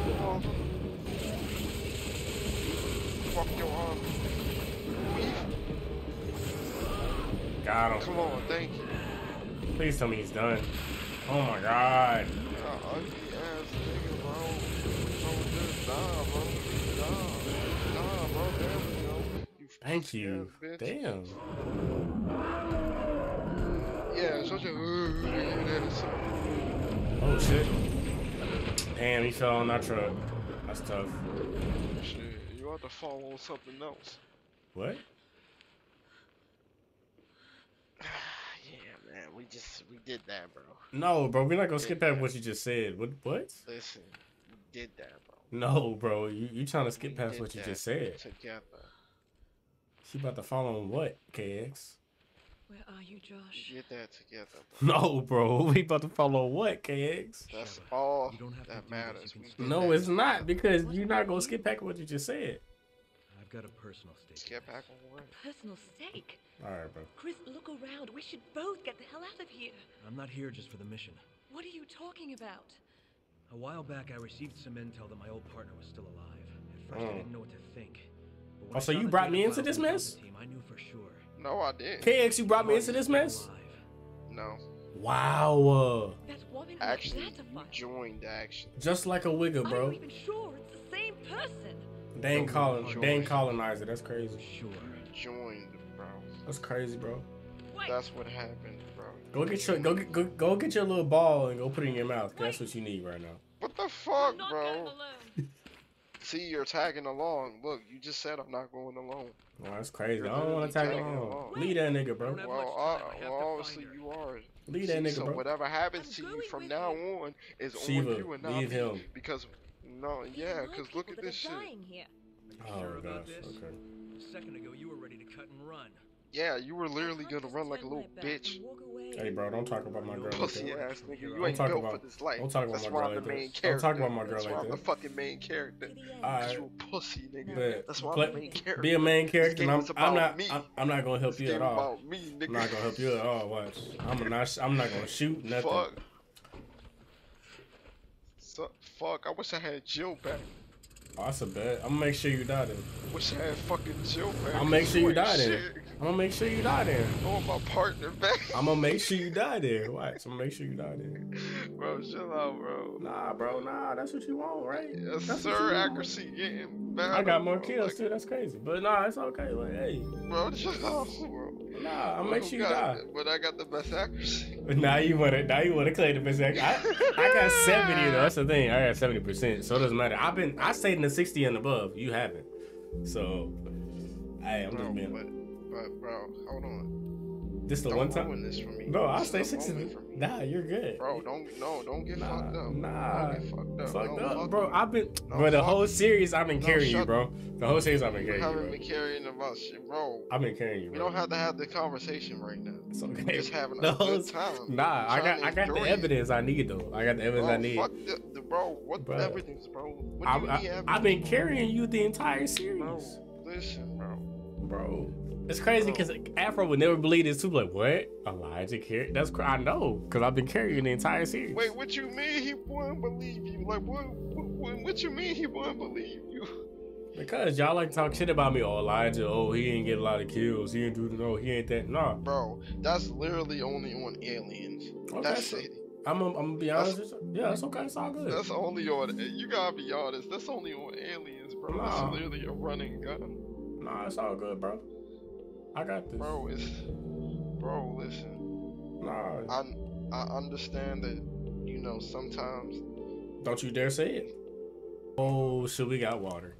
Uh-huh. Fuck your arm. Got him. Come on, thank you. Please tell me he's done. Oh my god. Uh, ugly ass nigga, bro. Bro, just die, bro. Die. Die, bro. There we go. You Thank you. bitch. Damn. Yeah, such a uh, Oh shit. Damn, he fell on that truck. That's tough. shit. You have to fall on something else. What? yeah, man. We just we did that, bro. No, bro, we're not gonna skip past what you just said. What? What? Listen, we did that, bro. No, bro, you you trying to skip We past what you just said? Together. She about to fall on what? KX? Where are you, Josh? We did that together, bro. No, bro, we about to follow what? KX? That's all You don't have that do matters. you We can did No, it's not together. because you're not gonna skip past what you just said. I've got a personal stake. Get back on what? Personal stake. All right, bro. Chris, look around. We should both get the hell out of here. I'm not here just for the mission. What are you talking about? A while back, I received some intel that my old partner was still alive. At first, I Oh. didn't know what to think. But when Oh, so you brought me into this mess? Team, I knew for sure. No, I did. KX, you brought me into this mess? No, Wow. That woman actually, was you data joined the action. just like a wigger, I'm bro. not even sure it's the same person. Dane Don't colon, worry, Dane Joyce. colonizer. That's crazy. Sure. Joined, bro. That's crazy, bro. Wait, That's what happened, bro. Go get your go get go, go get your little ball and go put it in your mouth. 'cause That's what you need right now. What the I'm fuck, not going bro? Alone. See, you're tagging along. Look, you just said I'm not going alone. Oh, that's crazy. You're I don't want to tag along. along. Leave that nigga, bro. Well, uh. I well, obviously you are. Leave that See, nigga, so bro. whatever happens to you from now on is on you and not leave me. him. Because no, yeah, because people look at this shit. here. Oh sure about gosh. this? Okay. A second ago, you were ready to cut and run. Yeah, you were literally gonna run like a little bitch. and walk away. Hey, bro, don't talk about my girl like Pussy that. ass nigga, Don't you ain't talk built about- for this life. don't talk about That's my why girl I'm the like main that. Don't talk about my girl That's like why I'm the fucking main character. To the. Alright. You a pussy, nigga. But That's why I'm the main character. be a main character, and I'm, I'm not. me. I'm, I'm not gonna help This you at all. about me, nigga. I'm not gonna help you at all. Watch. I'm not. I'm not gonna shoot nothing. Fuck. So, fuck, I wish I had Jill back. Oh, that's a bet. I'm gonna make sure you die then. Wish I had fucking back. I'm gonna make sure you die then. I'm gonna make sure you die. I want my partner back. I'm gonna make sure you die there. Watch. I'm gonna make sure you die there. bro, chill out, bro. Nah, bro. Nah, that's what you want, right? Yes, That's sir. Accuracy getting better. I got more bro. kills Like, too. That's crazy. But nah, it's okay. Like, hey, Bro, chill out, bro. nah, I'll make sure you got- die. But I got the best accuracy. But now you wanna, now you wanna claim the best. act- I, I got seventy though. That's the thing. I got seventy percent, so it doesn't matter. I've been, I stayed in the sixty and above. You haven't. So, hey, I'm Bro, just being. but, but, bro, hold on. This the Don't one time? this for me. No, I'll stay six. for. Nah, you're good. Bro, don't no, don't get Nah, fucked up. nah. don't get fucked up. Fucked no, up, bro. you. I've been, No, bro. The whole series, I've been No, carrying you, bro. The whole series, I've been carrying you, haven't been carrying about shit, bro. I've been carrying you, We don't have to have the conversation right now. It's okay. We're just having The a whole- good time. Nah, I got, I got the enjoy it. evidence I need though. I got the evidence Bro, I need. fuck the, the bro. What Bro. evidence, bro? What I, do you I, need I've been carrying you the entire Bro, series, listen, bro. bro. It's crazy because Afro would never believe this too. Like what? Elijah carry? That's cr- I know because I've been carrying the entire series. Wait, what you mean he wouldn't believe you? Like, what? What, what, you mean he wouldn't believe you? Because y'all like to talk shit about me. Oh, Elijah. Oh, he ain't get a lot of kills. He ain't do no. Oh, he ain't that. Nah. Bro, that's literally only on aliens. Okay, that's it. I'm. I'm gonna be honest. with you. Yeah, it's okay. It's all good. That's only on. You gotta be honest. That's only on aliens, bro. Nah. That's literally a running gun, Nah, it's all good, bro. I got this. bro. It's, bro. Listen, Nah, I I understand that. You know, sometimes don't you dare say it. Oh, shit, we got water.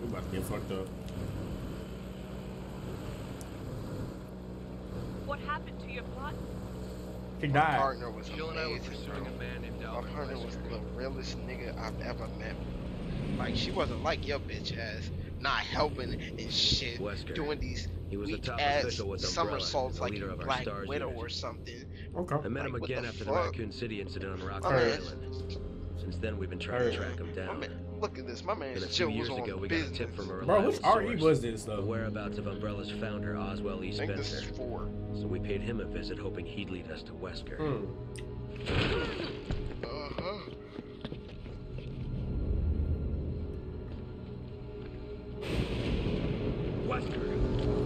We about to get fucked up. What happened to your plot? He my died. partner was Jill and I were amazing, pursuing bro. a man named My partner was the realest nigga I've ever met. Like she wasn't like your bitch ass, not helping and shit, Wesker. doing these He was the weak top ass official with Umbrella, somersaults the like leader of our Black STARS Widow unit. or something. Okay. I met him Like, what again the after the fuck? Raccoon City incident on Rockfort Island. man, Since then, we've been trying Heard. to track him down. man, look at this. My man And a few was years on ago, we got a tip from a Bro, reliable which RE was this The though? whereabouts of Umbrella's founder, Oswell E. I think this is Spencer. four. So we paid him a visit, hoping he'd lead us to Wesker. Hmm. Uh-huh.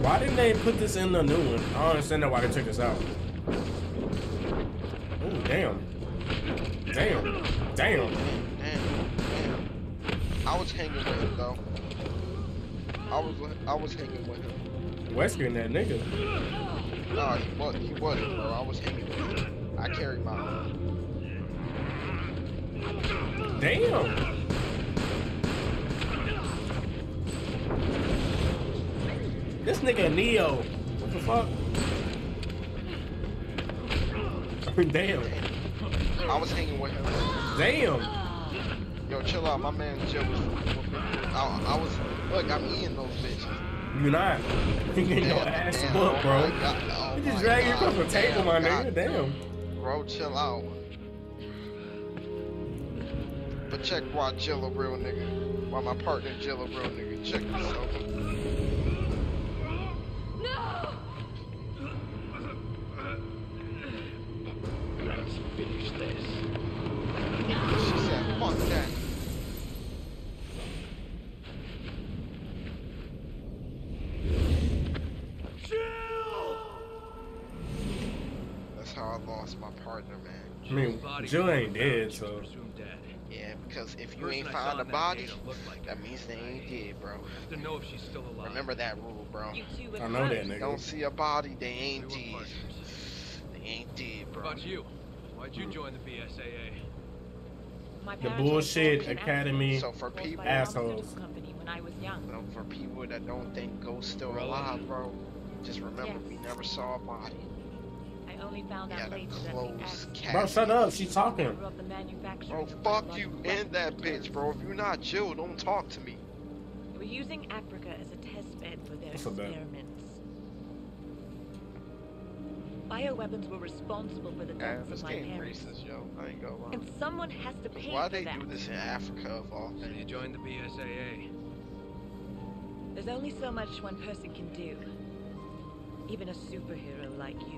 Why didn't they put this in the new one? I don't understand why they took this out. Oh damn. Damn. Damn. Damn, damn. I was hanging with him though. I was I was hanging with him. Wesker and that nigga. No, he was he wasn't, bro. I was hanging with him. I carried my own. Damn. This nigga Neo. What the fuck? Damn. I was hanging with him. Damn. Yo, chill out. My man Jill was. I, I was. Look, I'm eating those bitches. You not. You getting your ass damn, whooped, oh bro. God, oh You just my drag you God, across the table, my God. nigga. Damn. Bro, chill out. But check why Jill a real nigga. Why my partner Jill a real nigga. Check this out. Jill ain't dead, so. Presumed dead. Yeah, because if you ain't found a body, day don't look like that means they ain't dead, bro. Have to know if she's still alive. Remember that rule, bro. You two were I know that close. nigga. Don't see a body, they ain't dead. partners. They ain't dead, bro. What bro. about you? Why'd you hmm. join the BSAA? The bullshit academy. So for people, Assholes. pharmaceutical company when I was young. you for people that don't think ghosts still alive, bro, just remember Yes. we never saw a body. I only found out later that the closed Bro, shut up. She's talking. a member of the manufacturing Bro, fuck you and that bitch, bro. If you're not Jill, don't talk to me. They were using Africa as a test bed for their That's a bad- experiments. Bioweapons were responsible for the deaths this of my parents. racist, yo. I ain't gonna lie. And someone has to pay Why for they that. do this in Africa of all So you things? joined the BSAA. There's only so much one person can do. Even a superhero like you, Chris.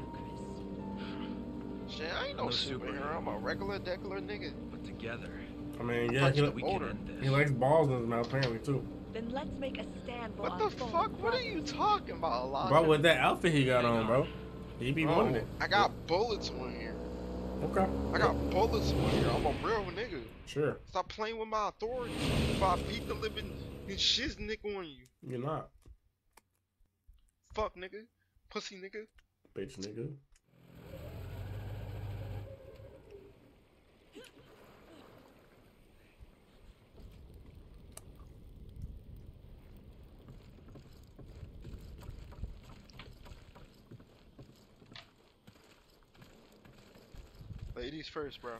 Shit, I ain't no No superhero. superhero. I'm a regular, degular nigga. But together, I mean, yeah, Punch he, the we motor. can end this. he likes balls in his mouth apparently too. Then let's make a stand for What the fallen fuck? What are you talking about, Elijah? Bro, with that outfit he got on, bro, he be Bro, wanting it. I got bullets on here. Okay. I got bullets on here. I'm a real nigga. Sure. Stop playing with my authority. If I beat the living shiznick on you. You're not, Fuck nigga. Pussy nigga. bitch, nigga. Ladies first, bro.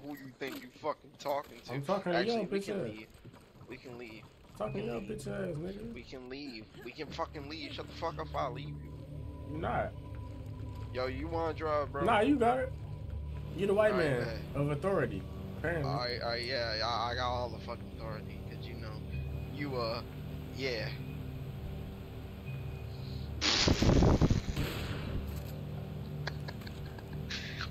Who you think you fucking talking to? I'm talking to Actually, we can ass. leave. We can leave. Talking to bitch ass, nigga. We can leave. We can fucking leave. Shut the fuck up. I'll leave you. You're not. Yo, you wanna drive, bro? Nah, you got it. You the white man. of authority. Apparently. Alright, alright, yeah, I, I got all the fucking authority, cause you know, you uh, yeah.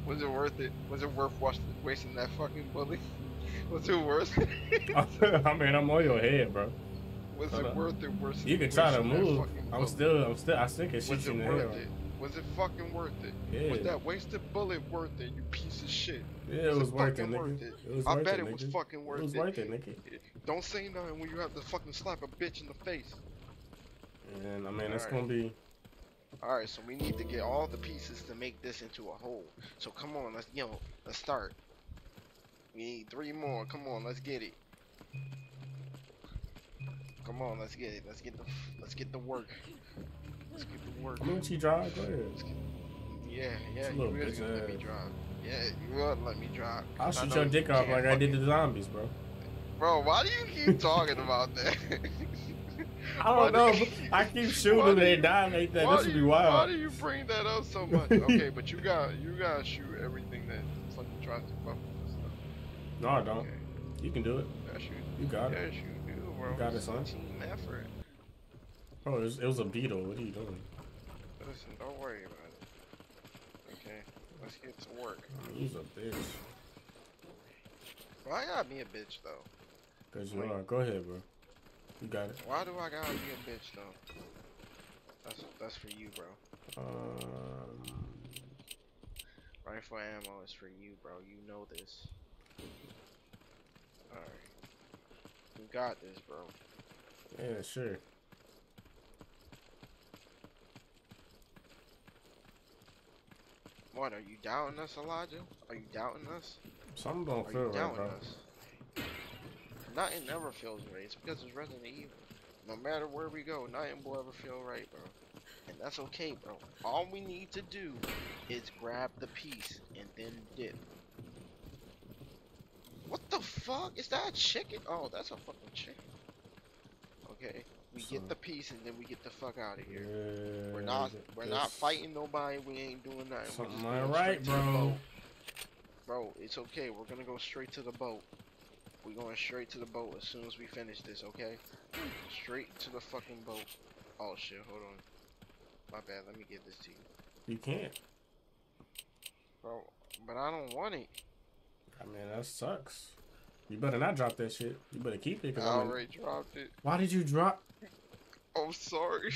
Was it worth it? Was it worth was- wasting that fucking bullet? Was it worth it? I mean, I'm on your head, bro. Was Hold it on. worth it? Worth it? You can try to move. fucking I'm still, I'm still, I still can shoot Was you it in the worth head. it? Was it fucking worth it? Yeah. Was that wasted bullet worth it? You piece of shit. Yeah, it was worth it, fucking nigga. worth it? It I bet it, was fucking worth It was worth it, nigga. Don't say nothing when you have to fucking slap a bitch in the face. And I mean, it's Alright. gonna be. Alright, so we need to get all the pieces to make this into a whole. So come on, let's yo, let's start. We need three more. Come on, let's get it. Come on, let's get it. Let's get the let's get the work. Let's get the work. Let you drive. Go ahead. Yeah, yeah, You you really gonna let me drive. Yeah, you will let me drive. I'll I shoot your dick off like I did the zombies, bro. Bro, why do you keep talking about that? I don't know. you- I keep shooting why them do and they die like that. This would be wild. Why do you bring that up so much? Okay, but you got you gotta shoot everything that fucking tries to fuck with us. No, I don't. You can do it. Yes, you, You got it. yes, you do, bro. You got it, son. Team effort. Bro, it was, it was a beetle. What are you doing? Listen, don't worry about it. Okay, let's get to work. You's a bitch. Why gotta be a bitch though? Cause you are. Go ahead, bro. You got it. Why do I gotta be a bitch though? That's that's for you, bro. Um, Rifle ammo is for you, bro. You know this. Alright. You got this, bro. yeah, sure. What, are you doubting us, Elijah? Are you doubting us? Something don't Are feel right, doubting bro. us? Nothing ever feels right. It's because it's Resident Evil. No matter where we go, nothing will ever feel right, bro. And that's okay, bro. All we need to do is grab the piece and then dip. What the fuck? Is that a chicken? Oh, that's a fucking chicken. Okay. We So- get the piece and then we get the fuck out of here. Yeah, We're not we're not fighting nobody, we ain't doing nothing. Something ain't right, straight to the bro. Bro, it's okay. We're gonna go straight to the boat. We're going straight to the boat as soon as we finish this, okay? Straight to the fucking boat. Oh shit, hold on. My bad, let me give this to you. You can't. Bro, but I don't want it. I mean, that sucks. You better not drop that shit. You better keep it. I Cause I'm in- already dropped it. Why did you drop? I'm sorry.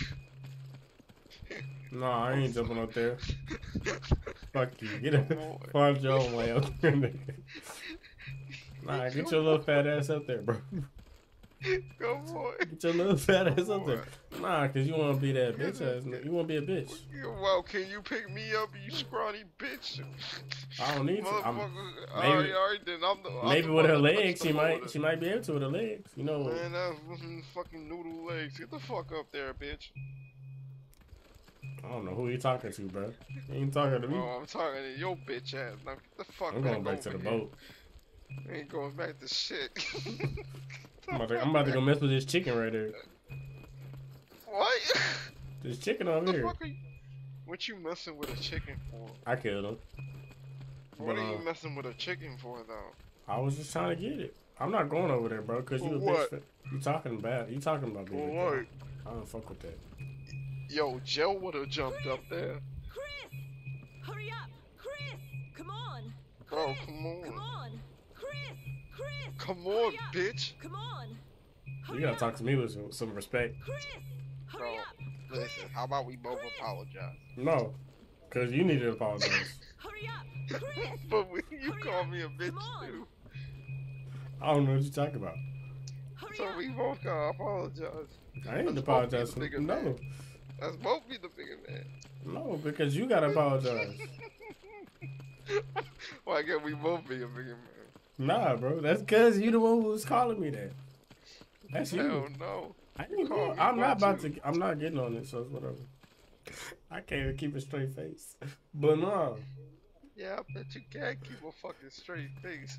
No, I ain't jumping up there. Fuck you. Get a find your own way up there. Nah, get your little fat ass up there, bro. Come on. Get your little fat ass up there. Nah, cause you wanna be that bitch ass. nigga. You wanna be a bitch. Well, can you pick me up, you scrawny bitch? I don't need to. I'm- maybe- Alright, alright, then I'm the. I'm Maybe the with her one that touched legs, she might motor. she might be able to with her legs. You know. Man, that's fucking noodle legs. Get the fuck up there, bitch. I don't know who you talking to, bro. You ain't talking to me. Oh, I'm talking to your bitch ass. Now get the fuck I'm back going back to the here. boat. Ain't going back to shit. I'm about, to, I'm about to go mess with this chicken right there. what? This chicken over the here. fuck you? What you messing with a chicken for? I killed him. What But, are you uh, messing with a chicken for, though? I was just trying to get it. I'm not going over there, bro, because you For a bitch. what? fa- You talking bad. You talking about me. For like what? that. I don't fuck with that. Yo, Joe would have jumped up there. Chris! Hurry up! Chris! Come on! Bro, come on. Come on! Chris! Chris! Come on, bitch. Come on! You gotta talk to me with some, some respect. Chris! Bro, listen, how about we both apologize? No, because you need to apologize. Hurry up! Chris! but we, you call me a bitch, too. I don't know what you're talking about. So we both gotta apologize. I ain't Let's both be apologize the for bigger no, man. Let's both be the bigger man. no, because you gotta apologize. Why can't we both be a bigger man? Nah, bro, that's because you the one who was calling me that. That's you. Hell no. I ain't Call I'm not about too. to. I'm not getting on it, so it's whatever. I can't even keep a straight face. But no, Yeah, I bet you can't keep a fucking straight face.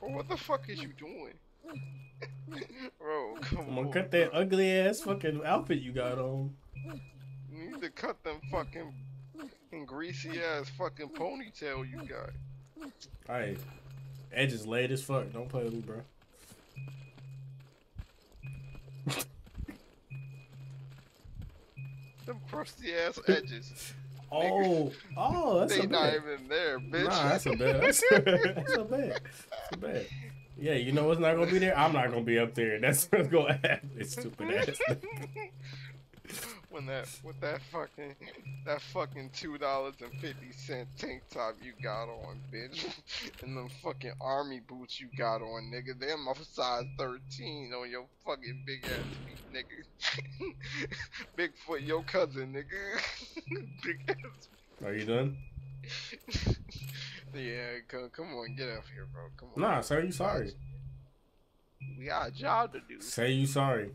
Bro, what the fuck is you doing? Bro, come I'm gonna on. cut that ugly ass fucking outfit you got on. You need to cut them fucking greasy ass fucking ponytail you got. Alright. Edge is late as fuck. Don't play with me, bro. Them crusty ass edges. Oh, oh, that's they a not even there, bitch. Nah, that's a bad. That's, that's a bad. That's a bad. Yeah, you know what's not gonna be there? I'm not gonna be up there. That's what's gonna happen. It's stupid ass. When that with that fucking that fucking two dollars and fifty cent tank top you got on, bitch, and them fucking army boots you got on, nigga. Them off size thirteen on your fucking big ass feet, nigga. Bigfoot, your cousin, nigga. big ass. Are you done? Yeah, come, come on, get up here, bro. Come on. Nah, say you sorry. We got a job to do. Say you sorry.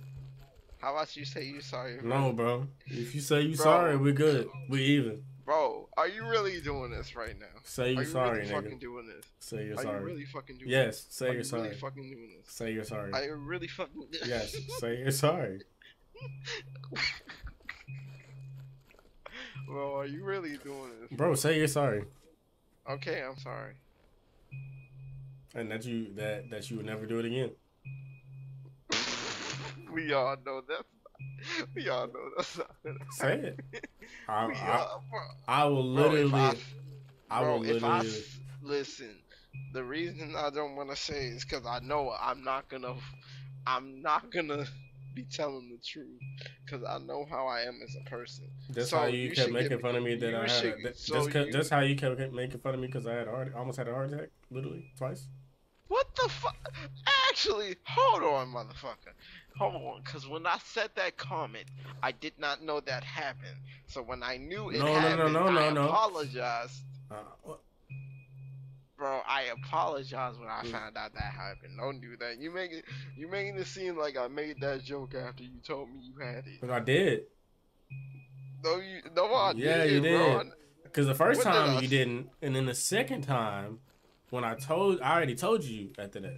How about you say you sorry? bro? No, bro. If you say you Bro. sorry, we're good. We even. Bro, are you really doing this right now? Say you are you sorry, really nigga. fucking doing this? Say you're are sorry. you really fucking doing Yes, this? say are you're you sorry. really fucking doing this? Say you're sorry. Are you really fucking Yes, say you're sorry. Bro, are you really doing this? Bro, say you're sorry. Okay, I'm sorry. And that you that that you would never do it again. We all know that's we all know that's not gonna Say it. I, We I, all- bro. I will Bro, literally I- I Bro, will if I listen, the reason I don't want to say is because I know I'm not gonna, I'm not gonna be telling the truth because I know how I am as a person. That's So how you, kept making fun of me that I had. a, that, so that's, you- that's how you kept making fun of me because I had a heart, almost had a heart attack, literally twice. What the fuck? Actually, hold on, motherfucker. Hold on, because when I said that comment, I did not know that happened. So when I knew it No, no, no, happened, no, I no, no. apologized. Uh? Bro, I apologize when I Mm. found out that happened. Don't do that. You make it. You making it seem like I made that joke after you told me you had it. But I did. No, you. No, I Yeah, you did. Because the first time I- you didn't, and then the second time, when I told, I already told you after that.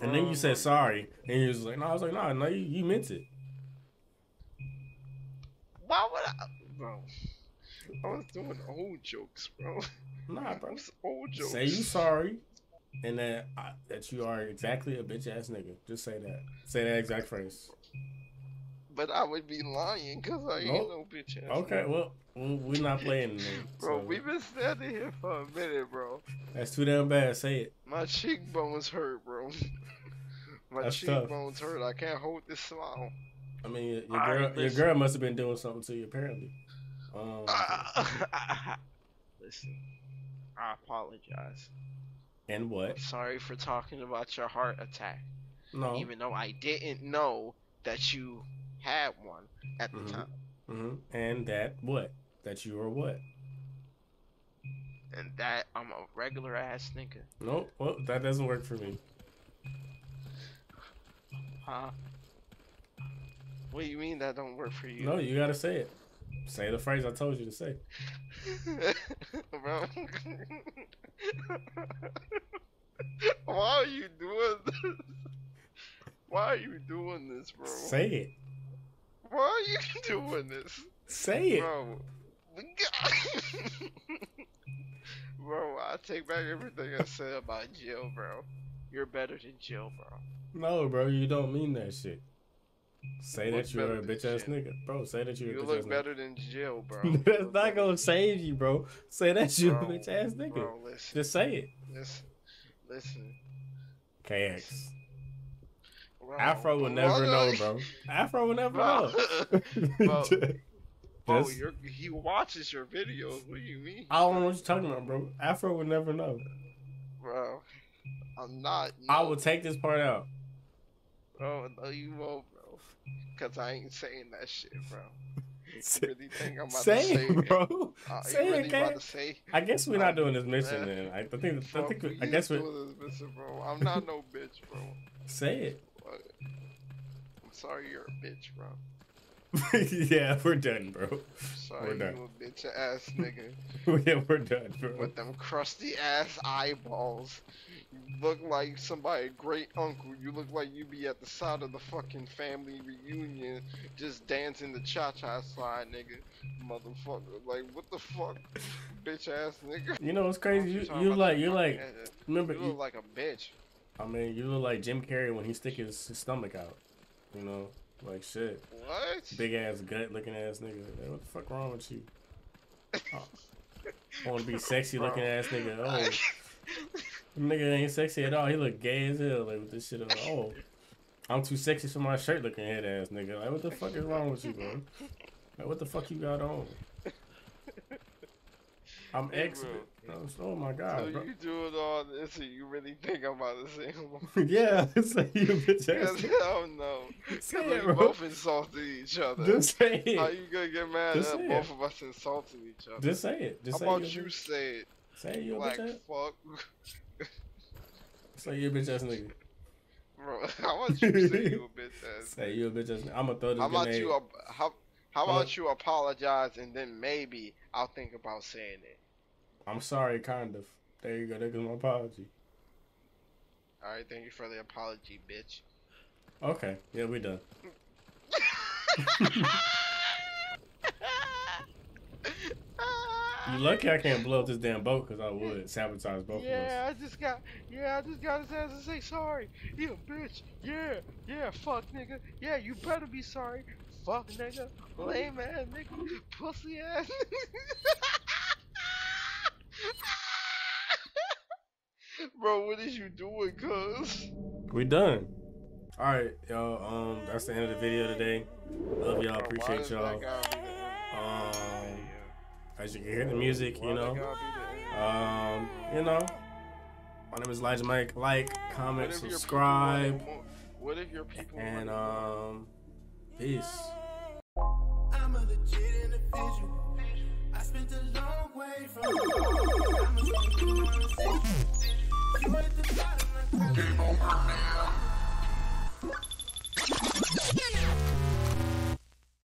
And then you said um, sorry, and you was like, "No," I was like, "No, no, you, you meant it." Why would I, bro? I was doing old jokes, bro. Nah, bro. Old jokes. Say you sorry, and that I, that you are exactly a bitch ass nigga. Just say that. Say that exact phrase. But I would be lying because I ain't no bitch ass. Okay, nigga. well, we- we're not playing. Bro, so we've been standing here for a minute, bro. that's too damn bad. Say it. My cheekbones hurt, bro. My That's tough. cheekbones hurt. I can't hold this smile. I mean, your, your All right, girl, your girl must have been doing something to you apparently. Um, Listen, I apologize. and what? Sorry for talking about your heart attack. No. Even though I didn't know that you had one at the Mhm. time. hmm And that what? That you are what? And that I'm a regular ass nigga. Nope. Well, that doesn't work for me. Huh? What do you mean that don't work for you? No, you gotta say it. Say the phrase I told you to say. Bro. Why are you doing this? Why are you doing this, bro? Say it. Why are you doing this? Say it. Bro. bro, I take back everything I said about Jill, bro. You're better than Jill, bro. No, bro, you don't mean that shit. Say that you're a bitch ass shit. nigga, bro. Say that you're You a bitch look ass nigga. better than Jill, bro. That's not gonna save you, bro. Say that you a Bro, bitch ass nigga. bro, listen. Just say it. Listen, listen. KX. Bro, Afro will never know, bro. Afro will never know. Bro. Bro, you're, he watches your videos. What do you mean? I don't know what you're talking about, bro. Afro will never know. Bro, I'm not. I will take this part out. Bro, no, you won't, bro. Because I ain't saying that shit, bro. You really think I'm about say to say it, bro. Uh, say you really it, about to say? I guess we're not doing this Man, mission then. I, think. I think. I guess we're doing this mission, bro. I'm not no bitch, bro. say it. I'm Sorry, you're a bitch, bro. yeah, we're done, bro. Sorry, We're done. you a bitch ass nigga yeah, we're done, bro. with them crusty ass eyeballs. You look like somebody great uncle. You look like you be at the side of the fucking family reunion, just dancing the cha cha slide, nigga. Motherfucker, like what the fuck, bitch ass nigga. You know what's crazy? You, you about like you like remember You you, look like a bitch. I mean you look like Jim Carrey when he stick his, his stomach out. You know, like shit. What? Big ass gut looking ass nigga. Like, what the fuck wrong with you? i Want to be sexy looking ass nigga? Oh, nigga ain't sexy at all. He look gay as hell. Like with this shit on. Oh, I'm too sexy for my shirt looking head ass nigga. Like what the fuck is wrong with you, bro? Like what the fuck you got on? I'm Hey. Oh my So god, bro. you doing all this and you really think I'm about to say homo? yeah, it's like you bitch ass. Because hell no. Say it, we both insulted each other. Just say it. How you gonna get mad Just at both it. of us insulting each other? Just say it. Just How say about a you say it? Say you a like bitch ass. fuck, Say you a bitch ass nigga. bro. How about you say you a bitch ass? Say you a bitch ass. nigga. I'm gonna throw this How about grenade. you? ap- How how about you apologize and then maybe I'll think about saying it. I'm sorry, kind of. There you go. There goes my apology. All right, thank you for the apology, bitch. Okay. Yeah, we done. You lucky I can't blow up this damn boat because I would sabotage both of us. Yeah, I just got. Yeah, I just got his ass to say sorry. You bitch. Yeah, yeah, fuck nigga. Yeah, you better be sorry. Fuck nigga. Lame ass nigga. Pussy ass. Bro, what is you doing, cuz? We done. All right, y'all. Um, that's the end of the video today. Love y'all. Appreciate y'all. that gotta be the- Um, as you can hear the music, you know. gotta be the- Um, you know. My name is Elijah Mike. Like, comment, What if your people subscribe, What if your people and um, peace. I'm a legit individual. I spent a long way from I'm a You at the bottom Game over now.